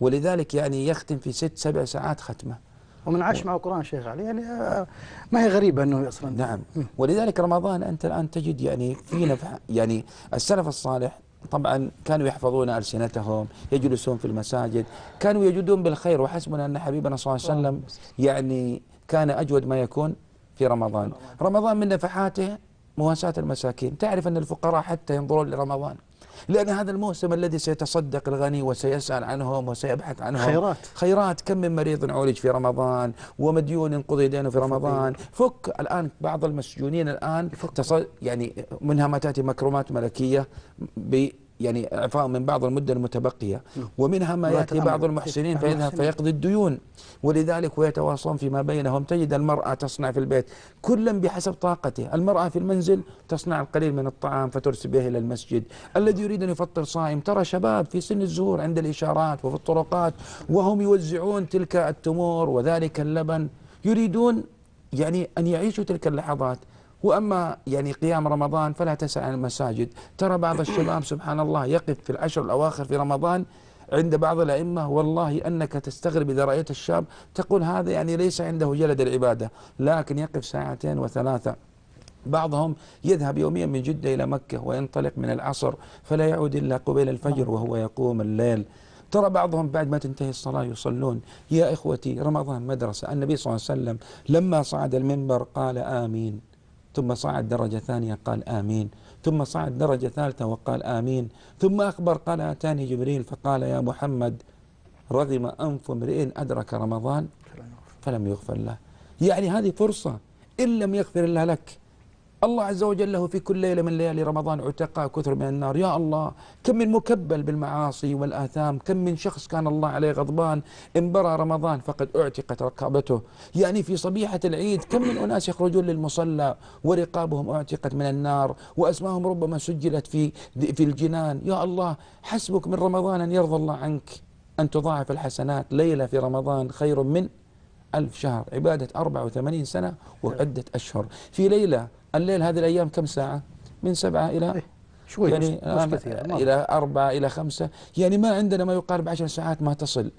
ولذلك يعني يختم في ست سبع ساعات ختمة. ومن عاش مع القرآن شيخ علي يعني آه، ما هي غريبة أنه أصلا نعم. ولذلك رمضان أنت الآن تجد يعني في نفح يعني السلف الصالح طبعا كانوا يحفظون ألسنتهم يجلسون في المساجد كانوا يجدون بالخير وحسبنا أن حبيبنا صلى الله عليه وسلم يعني كان أجود ما يكون في رمضان. رمضان من نفحاته مواساة المساكين. تعرف أن الفقراء حتى ينظرون لرمضان. لأن هذا الموسم الذي سيتصدق الغني وسيسأل عنهم وسيبحث عنهم. خيرات. خيرات. كم من مريض عولج في رمضان؟ ومديون قضي دينه في رمضان. فك الآن بعض المسجونين الآن. يعني منها ما تأتي مكرمات ملكية يعني إعفاء من بعض المدة المتبقية ومنها ما يأتي. بعض المحسنين فيذهب. فيقضي الديون ولذلك ويتواصون فيما بينهم تجد المرأة تصنع في البيت كلا بحسب طاقته المرأة في المنزل تصنع القليل من الطعام فترسل به إلى المسجد الذي يريد أن يفطر صائم ترى شباب في سن الزهور عند الإشارات وفي الطرقات وهم يوزعون تلك التمور وذلك اللبن يريدون يعني أن يعيشوا تلك اللحظات وأما يعني قيام رمضان فلا تسأل عن المساجد. ترى بعض الشباب سبحان الله يقف في العشر الأواخر في رمضان عند بعض الأئمة والله أنك تستغرب إذا رأيت الشاب تقول هذا يعني ليس عنده جلد العبادة لكن يقف ساعتين وثلاثة. بعضهم يذهب يوميا من جدة إلى مكة وينطلق من العصر فلا يعود إلا قبيل الفجر وهو يقوم الليل. ترى بعضهم بعد ما تنتهي الصلاة يصلون. يا إخوتي رمضان مدرسة. النبي صلى الله عليه وسلم لما صعد المنبر قال آمين. ثم صعد درجة ثانية قال آمين. ثم صعد درجة ثالثة وقال آمين. ثم أخبر قال أتاني جبريل فقال يا محمد رغم أنف امرئ أدرك رمضان فلم يغفر له. يعني هذه فرصة إن لم يغفر الله لك الله عز وجل له في كل ليلة من ليالي رمضان عتقاء كثر من النار. يا الله كم من مكبل بالمعاصي والآثام كم من شخص كان الله عليه غضبان إن برى رمضان فقد أعتقت رقابته يعني في صبيحة العيد كم من أناس يخرجون للمصلى ورقابهم أعتقت من النار وأسماهم ربما سجلت في في الجنان. يا الله حسبك من رمضان أن يرضى الله عنك أن تضاعف الحسنات. ليلة في رمضان خير من ألف شهر. عبادة 84 سنة وعدة أشهر. في ليلة الليل هذه الأيام كم ساعة؟ من سبعة إلى شوي يعني مش- مش كثير، ما- إلى أربعة إلى خمسة. يعني ما عندنا ما يقارب عشر ساعات ما تصل.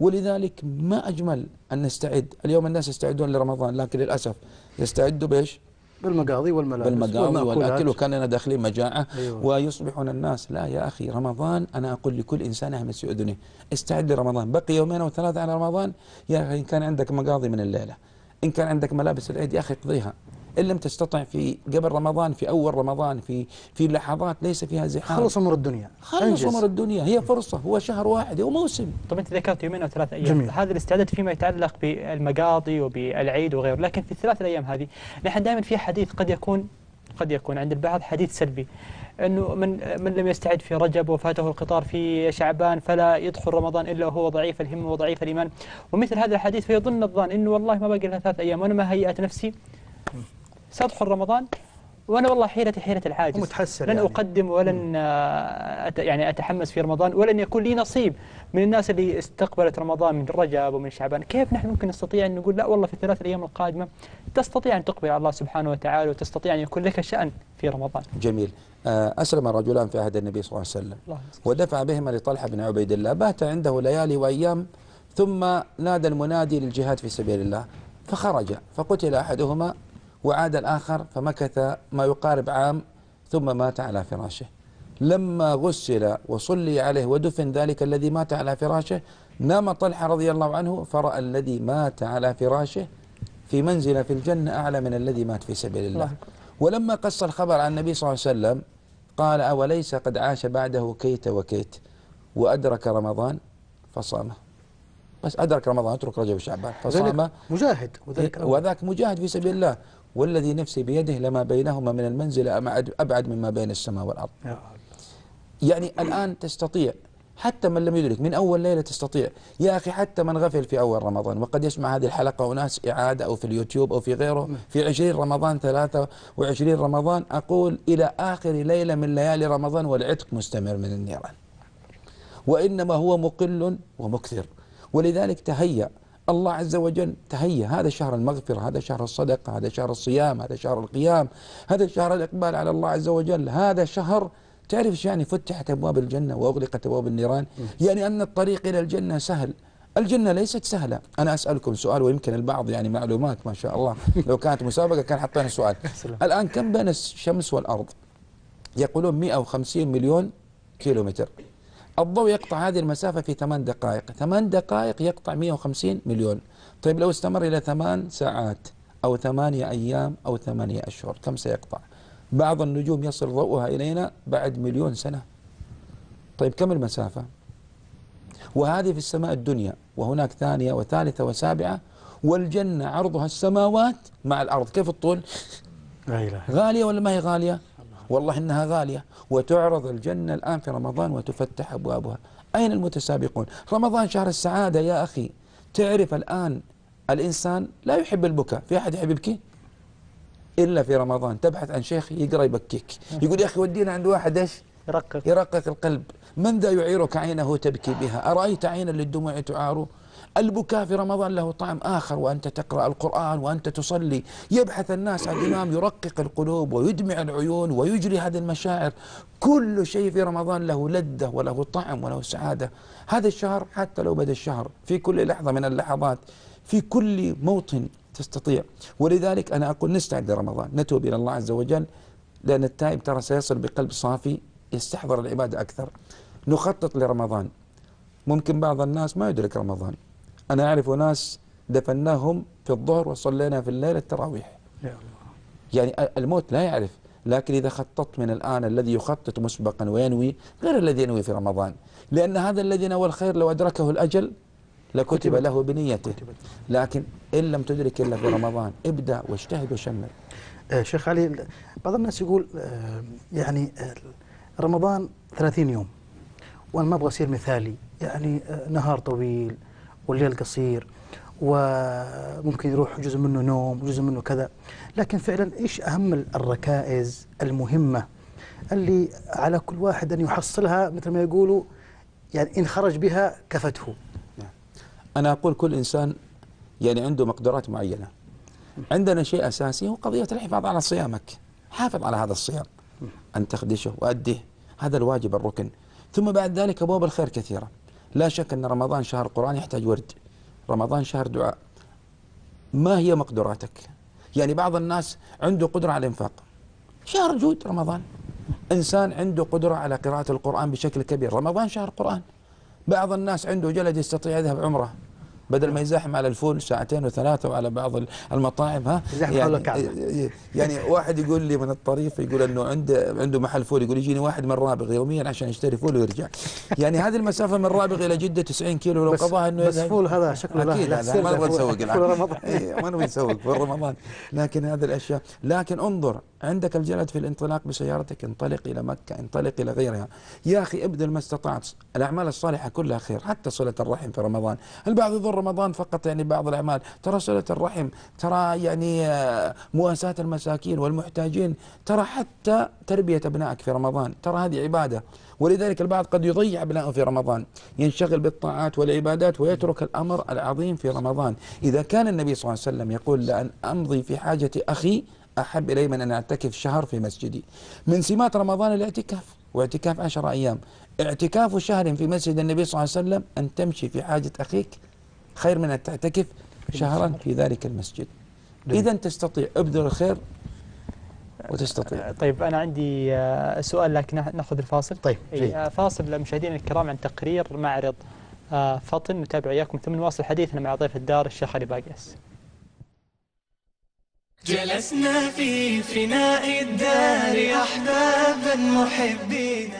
ولذلك ما أجمل أن نستعد. اليوم الناس يستعدون لرمضان لكن للأسف يستعدوا بإيش؟ بالمقاضي والملابس بالمقاضي. والأكل وكاننا داخلين مجاعة. أيوة. ويصبحون الناس لا يا أخي رمضان أنا أقول لكل إنسان أهمس أذنه. استعد لرمضان. بقي يومين أو ثلاثة على رمضان يا أخي إن كان عندك مقاضي من الليلة إن كان عندك ملابس العيد يا أخي اقضيها. إن لم تستطع في قبل رمضان في أول رمضان في في لحظات ليس فيها زحام. خلص أمور الدنيا. خلص. أمور الدنيا. هي فرصة هو شهر واحد هو موسم. طب أنت ذكرت يومين أو ثلاث أيام. جميل. هذا الاستعداد فيما يتعلق بالمقاضي وبالعيد وغيره لكن في الثلاث الأيام هذه نحن دائما في حديث قد يكون قد يكون عند البعض حديث سلبي. إنه من من لم يستعد في رجب وفاته القطار في شعبان فلا يدخل رمضان إلا وهو ضعيف الهمه وضعيف الإيمان. ومثل هذا الحديث فيظن الظان إنه والله ما باقي لها ثلاث أيام وأنا ما هيأت نفسي سأدخل رمضان وأنا والله حيلتي حيلة العاجز ومتحسر لن يعني. أقدم ولن آه، أت يعني أتحمس في رمضان ولن يكون لي نصيب. من الناس اللي استقبلت رمضان من رجب ومن شعبان كيف نحن ممكن نستطيع أن نقول لا؟ والله في الثلاث الأيام القادمة تستطيع أن تقبل على الله سبحانه وتعالى وتستطيع أن يكون لك شأن في رمضان. جميل. آه، أسلم رجلان في عهد النبي صلى الله عليه وسلم. الله ودفع بهما لطلحة بن عبيد الله. بات عنده ليالي وأيام ثم نادى المنادي للجهاد في سبيل الله فخرج فقتل أحدهما وعاد الآخر فمكث ما يقارب عام ثم مات على فراشه. لما غسل وصلي عليه ودفن ذلك الذي مات على فراشه نام طلحة رضي الله عنه فرأى الذي مات على فراشه في منزل في الجنة أعلى من الذي مات في سبيل الله. ولما قص الخبر عن النبي صلى الله عليه وسلم قال أوليس قد عاش بعده كيت وكيت؟ وأدرك رمضان؟ فصامه. بس أدرك رمضان أترك رجب وشعبان. فصام ذلك مجاهد وذلك أول. وذاك مجاهد في سبيل الله. والذي نفسي بيده لما بينهما من المنزل أبعد, مما بين السماء والأرض. يعني الآن تستطيع حتى من لم يدرك من أول ليلة تستطيع. يا أخي حتى من غفل في أول رمضان وقد يسمع هذه الحلقة أناس إعادة أو في اليوتيوب أو في غيره في عشرين رمضان ثلاثة وعشرين رمضان أقول إلى آخر ليلة من ليالي رمضان والعتق مستمر من النيران. وإنما هو مقل ومكثر. ولذلك تهيأ الله عز وجل تهيأ. هذا شهر المغفرة هذا شهر الصدقة هذا شهر الصيام هذا شهر القيام هذا شهر الإقبال على الله عز وجل. هذا شهر تعرف يعني فتحت أبواب الجنة وأغلقت أبواب النيران. يعني أن الطريق إلى الجنة سهل. الجنة ليست سهلة. أنا أسألكم سؤال ويمكن البعض يعني معلومات ما شاء الله. لو كانت مسابقة كان حطينا سؤال. الآن كم بين الشمس والأرض؟ يقولون 150 مليون كيلومتر. الضوء يقطع هذه المسافة في ثمان دقائق. ثمان دقائق يقطع 150 مليون. طيب لو استمر إلى ثمان ساعات أو ثمانية أيام أو ثمانية أشهر كم سيقطع؟ بعض النجوم يصل ضوءها إلينا بعد مليون سنة. طيب كم المسافة؟ وهذه في السماء الدنيا وهناك ثانية وثالثة وسابعة والجنة عرضها السماوات مع الأرض. كيف الطول؟ غالية ولا ما هي غالية؟ والله إنها غالية. وتعرض الجنة الآن في رمضان وتفتح أبوابها. أين المتسابقون؟ رمضان شهر السعادة يا أخي. تعرف الآن الإنسان لا يحب البكاء. في أحد يحب يبكي؟ إلا في رمضان. تبحث عن شيخ يقرأ يبكيك. يقول يا أخي ودينا عند واحد إيش؟ يرقق يرقق القلب. من ذا يعيرك عينه تبكي بها؟ أرأيت عينا للدموع تعار البكاء في رمضان له طعم آخر وأنت تقرأ القرآن وأنت تصلي. يبحث الناس عن إمام يرقق القلوب ويدمع العيون ويجري هذه المشاعر. كل شيء في رمضان له لذة وله طعم وله سعادة. هذا الشهر حتى لو بدا الشهر في كل لحظة من اللحظات في كل موطن تستطيع. ولذلك أنا أقول نستعد لرمضان. نتوب إلى الله عز وجل. لأن التائب ترى سيصل بقلب صافي يستحضر العبادة أكثر. نخطط لرمضان. ممكن بعض الناس ما يدرك رمضان. أنا أعرف ناس دفناهم في الظهر وصلينا في الليل التراويح. يا الله. يعني الموت لا يعرف لكن إذا خططت من الآن الذي يخطط مسبقا وينوي غير الذي ينوي في رمضان. لأن هذا الذي نوى الخير لو أدركه الأجل لكتب. له بنيته. لكن إن لم تدرك إلا في رمضان ابدأ واجتهد وشمل آه، شيخ علي بعض الناس يقول آه، يعني آه، رمضان 30 يوم وأنا ما أبغى أصير مثالي. يعني نهار طويل والليل قصير وممكن يروح جزء منه نوم وجزء منه كذا. لكن فعلا إيش أهم ال- الركائز المهمة اللي على كل واحد أن يحصلها مثل ما يقولوا؟ يعني إن خرج بها كفته. أنا أقول كل إنسان يعني عنده مقدرات معينة. عندنا شيء أساسي هو قضية الحفاظ على صيامك. حافظ على هذا الصيام. أن تخدشه وأديه. هذا الواجب الركن. ثم بعد ذلك أبواب الخير كثيرة. لا شك أن رمضان شهر قرآن يحتاج ورد. رمضان شهر دعاء. ما هي مقدراتك؟ يعني بعض الناس عنده قدرة على الإنفاق. شهر جود رمضان. إنسان عنده قدرة على قراءة القرآن بشكل كبير. رمضان شهر قرآن. بعض الناس عنده جلد يستطيع يذهب عمرة. بدل ما يزاحم على الفول ساعتين وثلاثة وعلى بعض المطاعم ها؟ يعني. يعني واحد يقول لي من الطريف يقول إنه عنده عنده محل فول يقول يجيني واحد من رابغ يوميا عشان يشتري فول ويرجع. يعني هذه المسافة من رابغ إلى جدة 90 كيلو لو قضاها إنه بس فول هذا شكله لا- أكيد لا هذا. سر ما نبغى نسوق الآن. إيه، ما نبغى نسوق في رمضان. لكن هذه الاشياء لكن انظر عندك الجلد في الانطلاق بسيارتك انطلق إلى مكة انطلق إلى غيرها. يا أخي ابذل ما استطعت. الأعمال الصالحة كلها خير حتى صلة الرحم في رمضان. البعض يظن رمضان فقط يعني بعض الأعمال؟ ترى صلة الرحم ترى يعني مواساه المساكين والمحتاجين ترى حتى تربية أبنائك في رمضان. ترى هذه عبادة. ولذلك البعض قد يضيع أبنائه في رمضان. ينشغل بالطاعات والعبادات ويترك الأمر العظيم في رمضان. إذا كان النبي صلى الله عليه وسلم يقول لأن أمضي في حاجة أخي أحب إلي من أن أعتكف شهر في مسجدي. من سمات رمضان الاعتكاف واعتكاف عشر أيام. اعتكاف شهر في مسجد النبي صلى الله عليه وسلم أن تمشي في حاجة أخيك خير من أن تعتكف شهرا في ذلك المسجد. اذا تستطيع ابذل الخير وتستطيع. طيب أنا عندي آه، سؤال لكن نأخذ الفاصل. طيب. إيه، آه، فاصل لمشاهدينا الكرام عن تقرير معرض آه، فطن نتابع إياكم ثم نواصل حديثنا مع ضيف الدار الشيخ علي باقيس. جلسنا في فناء الدار أحبابا محبين.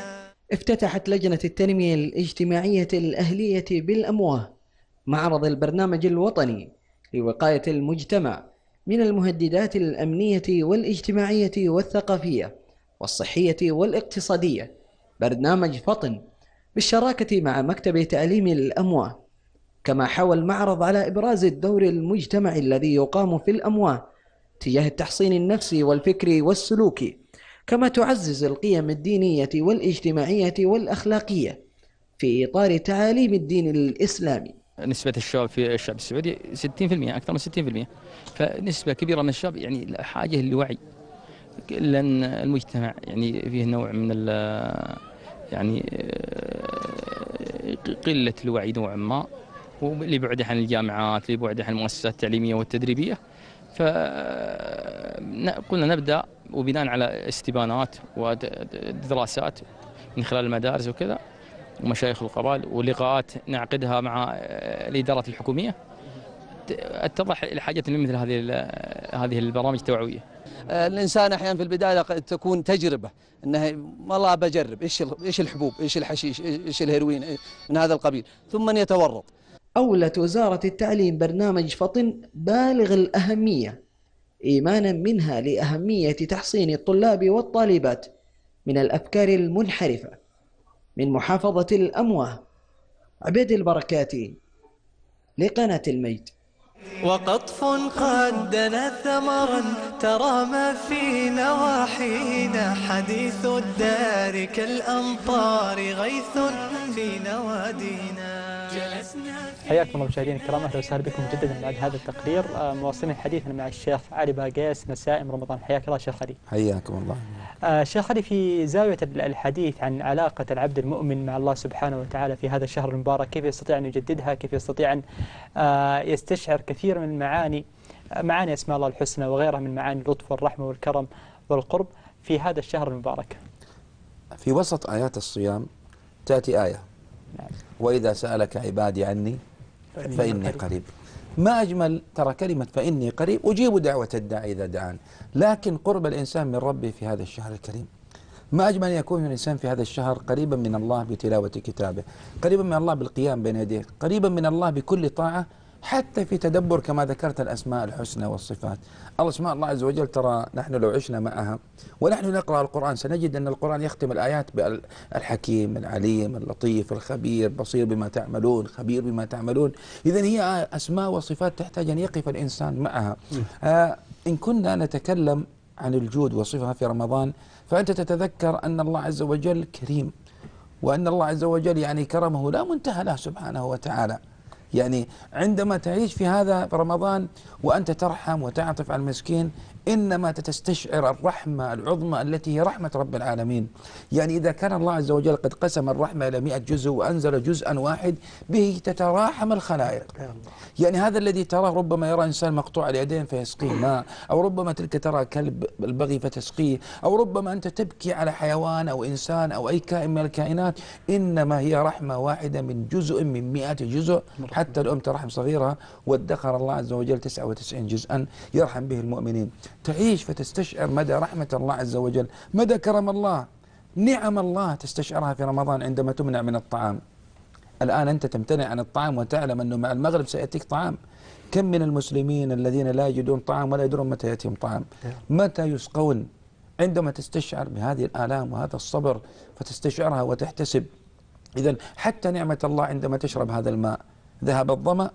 افتتحت لجنة التنمية الاجتماعية الأهلية بالأمواه معرض البرنامج الوطني لوقاية المجتمع من المهددات الأمنية والاجتماعية والثقافية والصحية والاقتصادية. برنامج فطن بالشراكة مع مكتب تعليم الأمواه. كما حوى المعرض على إبراز الدور المجتمعي الذي يقام في الأمواه تجاه التحصين النفسي والفكري والسلوكي كما تعزز القيم الدينية والاجتماعية والأخلاقية في إطار تعاليم الدين الإسلامي. نسبة الشباب في الشعب السعودي 60% أكثر من 60% فنسبة كبيرة من الشباب يعني حاجة لوعي لأن المجتمع يعني فيه نوع من يعني آه، قلة الوعي نوعا ما. لبعده عن الجامعات لبعده عن المؤسسات التعليمية والتدريبية فقلنا نبدأ وبناء على استبانات ودراسات من خلال المدارس وكذا ومشايخ القبائل ولقاءات نعقدها مع آه، الإدارات الحكومية. ت- اتضح الحاجة لمثل هذه هذه البرامج التوعوية آه، الإنسان أحيانا في البداية قد تكون تجربة إنه والله بجرب إيش إيش الحبوب إيش الحشيش إيش الهيروين إيه من هذا القبيل. ثم يتورط. أولت وزارة التعليم برنامج فطن بالغ الأهمية إيمانا منها لأهمية تحصين الطلاب والطالبات من الأفكار المنحرفة من محافظة الأمواه عبيد البركاتي لقناة الميت وقطف قد دنا ثمرا ترى ما في نواحينا. حديث الدار كالأمطار غيث في نوادينا. جلسنا حياكم الله مشاهدينا الكرام أهلا وسهلا بكم مجددا بعد هذا التقرير. آه، مواصلين حديثنا مع الشيخ علي باقيس مسائم رمضان. حياك الله شيخ علي. حياكم الله. آه، شيخ علي في زاوية ال- الحديث عن علاقة العبد المؤمن مع الله سبحانه وتعالى في هذا الشهر المبارك كيف يستطيع أن يجددها؟ كيف يستطيع أن آه، يستشعر كثير من المعاني معاني أسماء الله الحسنى وغيرها من معاني اللطف والرحمة والكرم والقرب في هذا الشهر المبارك. في وسط آيات الصيام تأتي آية. وإذا سألك عبادي عني فإني قريب. ما أجمل ترى كلمة فإني قريب أجيب دعوة الداعي إذا دعان. لكن قرب الإنسان من ربه في هذا الشهر الكريم. ما أجمل أن يكون الإنسان في هذا الشهر قريبا من الله بتلاوة كتابه قريبا من الله بالقيام بين يديه قريبا من الله بكل طاعة حتى في تدبر كما ذكرت الأسماء الحسنى والصفات. سبحانه الله عز وجل ترى نحن لو عشنا معها ونحن نقرأ القرآن. سنجد أن القرآن يختم الآيات بالحكيم العليم اللطيف الخبير بصير بما تعملون خبير بما تعملون. إذا هي أسماء وصفات تحتاج أن يقف الإنسان معها. آه إن كنا نتكلم عن الجود وصفها في رمضان فأنت تتذكر أن الله عز وجل كريم وأن الله عز وجل يعني كرمه لا منتهى له سبحانه وتعالى. يعني عندما تعيش في هذا رمضان وأنت ترحم وتعطف على المسكين إنما تستشعر الرحمة العظمى التي هي رحمة رب العالمين. يعني إذا كان الله عز وجل قد قسم الرحمة إلى مئة جزء وأنزل جزءا واحد به تتراحم الخلائق. يعني هذا الذي تراه ربما يرى إنسان مقطوع اليدين فيسقيه ماء أو ربما تلك ترى كلب البغي فتسقيه أو ربما أنت تبكي على حيوان أو إنسان أو أي كائن من الكائنات إنما هي رحمة واحدة من جزء من مئة جزء. حتى الأم ترحم صغيرها وادخر الله عز وجل 99 جزءا يرحم به المؤمنين. تعيش فتستشعر مدى رحمة الله عز وجل مدى كرم الله. نعم الله تستشعرها في رمضان عندما تمنع من الطعام. الآن أنت تمتنع عن الطعام وتعلم أنه مع المغرب سيأتيك طعام. كم من المسلمين الذين لا يجدون طعام ولا يدرون متى يأتيهم طعام؟ متى يسقون؟ عندما تستشعر بهذه الآلام وهذا الصبر فتستشعرها وتحتسب. إذا حتى نعمة الله عندما تشرب هذا الماء ذهب الظمأ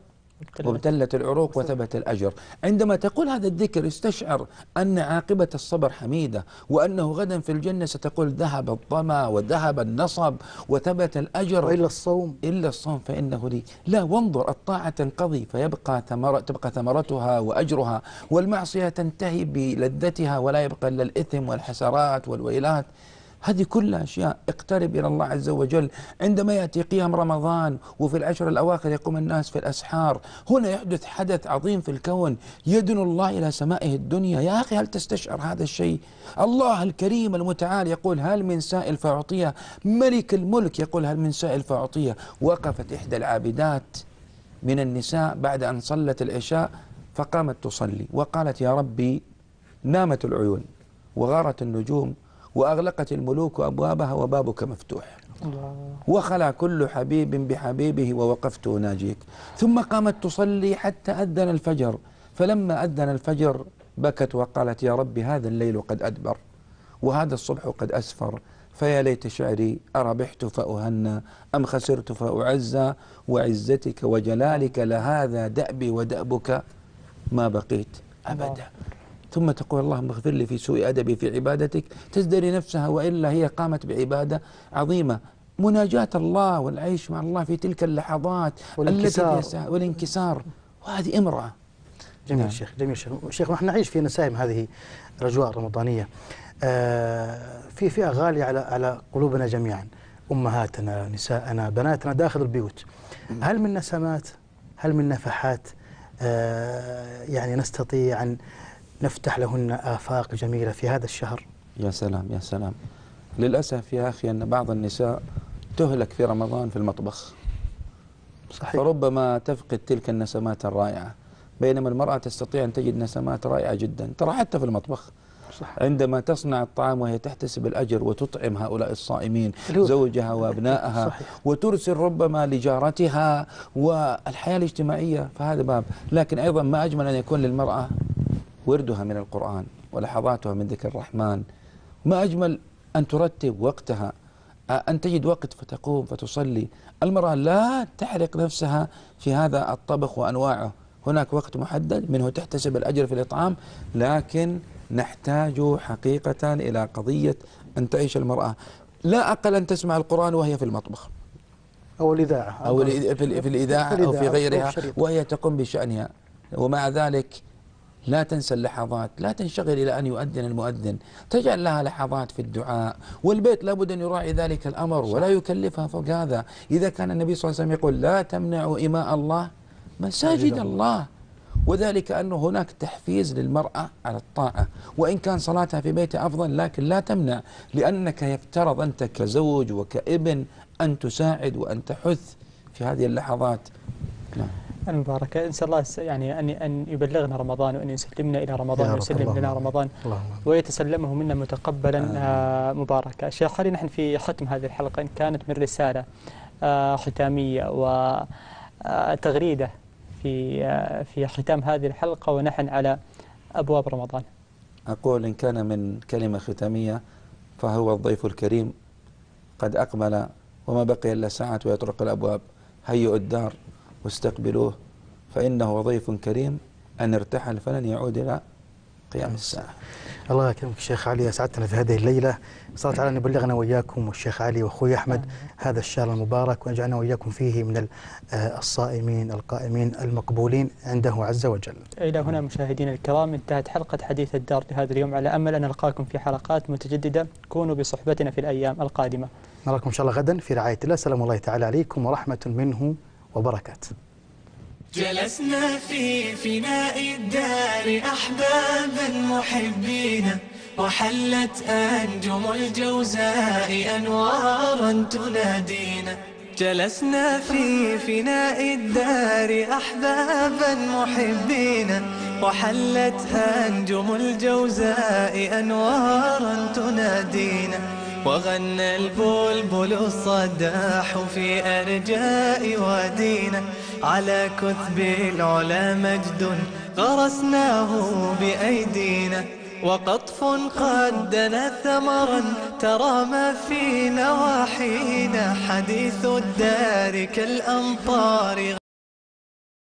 وابتلت العروق وثبت الأجر. عندما تقول هذا الذكر استشعر أن عاقبة الصبر حميدة وأنه غدا في الجنة ستقول ذهب الظمأ وذهب النصب وثبت الأجر. وإلا الصوم. إلا الصوم فإنه لي. لا وانظر الطاعة تنقضي فيبقى ثمر تبقى ثمرتها وأجرها والمعصية تنتهي بلذتها ولا يبقى إلا الإثم والحسرات والويلات. هذه كلها أشياء. اقترب إلى الله عز وجل. عندما يأتي قيام رمضان وفي العشر الأواخر يقوم الناس في الأسحار هنا يحدث حدث عظيم في الكون. يدن الله إلى سمائه الدنيا. يا أخي هل تستشعر هذا الشيء؟ الله الكريم المتعال يقول هل من سائل فأعطيه. ملك الملك يقول هل من سائل فأعطيه. وقفت إحدى العابدات من النساء بعد أن صلت العشاء فقامت تصلي. وقالت يا ربي نامت العيون وغارت النجوم. وأغلقت الملوك أبوابها وبابك مفتوح. وخلع كل حبيب بحبيبه ووقفت أناجيك ثم قامت تصلي حتى أذن الفجر. فلما أذن الفجر بكت وقالت يا رب هذا الليل قد أدبر وهذا الصبح قد أسفر. فيا ليت شعري أربحت فأهنى أم خسرت فأعزى؟ وعزتك وجلالك لهذا دأبي ودأبك ما بقيت أبدا. ثم تقول اللهم اغفر لي في سوء أدبي في عبادتك تزدري نفسها وإلا هي قامت بعبادة عظيمة. مناجاة الله والعيش مع الله في تلك اللحظات والانكسار. التي والانكسار. وهذه امرأة. جميل نعم. شيخ جميل شيخ. شيخ نحن نعيش في نسائم هذه الأجواء الرمضانية. آه، في فئة غالية على على قلوبنا جميعا. أمهاتنا نساءنا بناتنا داخل البيوت. هل من نسمات؟ هل من نفحات؟ آه، يعني نستطيع أن نفتح لهن آفاق جميلة في هذا الشهر. يا سلام يا سلام. للأسف يا أخي أن بعض النساء تهلك في رمضان في المطبخ. صحيح. فربما تفقد تلك النسمات الرائعة بينما المرأة تستطيع أن تجد نسمات رائعة جدا. ترى حتى في المطبخ. صح. عندما تصنع الطعام وهي تحتسب الأجر وتطعم هؤلاء الصائمين زوجها وأبنائها صحيح. وترسل ربما لجارتها والحياة الاجتماعية. فهذا باب. لكن أيضا ما أجمل أن يكون للمرأة وردها من القرآن ولحظاتها من ذكر الرحمن. ما أجمل أن ترتب وقتها أن تجد وقت فتقوم فتصلي. المرأة لا تحرق نفسها في هذا الطبخ وأنواعه. هناك وقت محدد منه تحتسب الأجر في الإطعام لكن نحتاج حقيقة إلى قضية أن تعيش المرأة. لا أقل أن تسمع القرآن وهي في المطبخ. أو الإذاعة. أو في الإذاعة أو في غيرها وهي تقوم بشأنها. ومع ذلك لا تنسى اللحظات لا تنشغل إلى أن يؤذن المؤذن. تجعل لها لحظات في الدعاء. والبيت لابد أن يراعي ذلك الأمر ولا يكلفها فوق هذا. إذا كان النبي صلى الله عليه وسلم يقول لا تمنعوا إماء الله مساجد الله. وذلك أنه هناك تحفيز للمرأة على الطاعة. وإن كان صلاتها في بيتها أفضل لكن لا تمنع لأنك يفترض أنت كزوج وكابن أن تساعد وأن تحث في هذه اللحظات. نعم. المباركة. نسأل الله يعني أن أن يبلغنا رمضان وأن يسلمنا إلى رمضان ويسلم لنا رمضان ويتسلمه منا متقبلا آه مباركا شيخ خلينا نحن في ختم هذه الحلقة. إن كانت من رسالة آه ختامية وتغريدة في آه في ختام هذه الحلقة ونحن على أبواب رمضان. أقول إن كان من كلمة ختامية فهو الضيف الكريم قد أقبل وما بقي إلا ساعة ويطرق الأبواب. هيئوا الدار. واستقبلوه. فإنه ضيف كريم أن ارتحل فلن يعود إلى قيام الساعة. الله يكرمك الشيخ علي أسعدتنا في هذه الليلة. صلى تعالى أن يبلغنا وإياكم والشيخ علي وأخوي أحمد هذا الشهر المبارك ويجعلنا وإياكم فيه من الصائمين القائمين المقبولين عنده عز وجل. إلى هنا مشاهدينا الكرام انتهت حلقة حديث الدار لهذا اليوم على أمل أن نلقاكم في حلقات متجددة. كونوا بصحبتنا في الأيام القادمة. نراكم إن شاء الله غدا في رعاية الله. سلام الله تعالى عليكم ورحمة منه وبركاته جلسنا في فناء الدار أحبابا محبين وحلت أنجم الجوزاء أنوارا تنادينا جلسنا في فناء الدار أحبابا محبين وحلت أنجم الجوزاء أنوارا تنادينا وغنى البلبل الصداح في أرجاء وادينا على كثب العلا مجد غرسناه بأيدينا. وقطف قد دنا ثمرا ترى ما في نواحينا. حديث الدار كالأمطار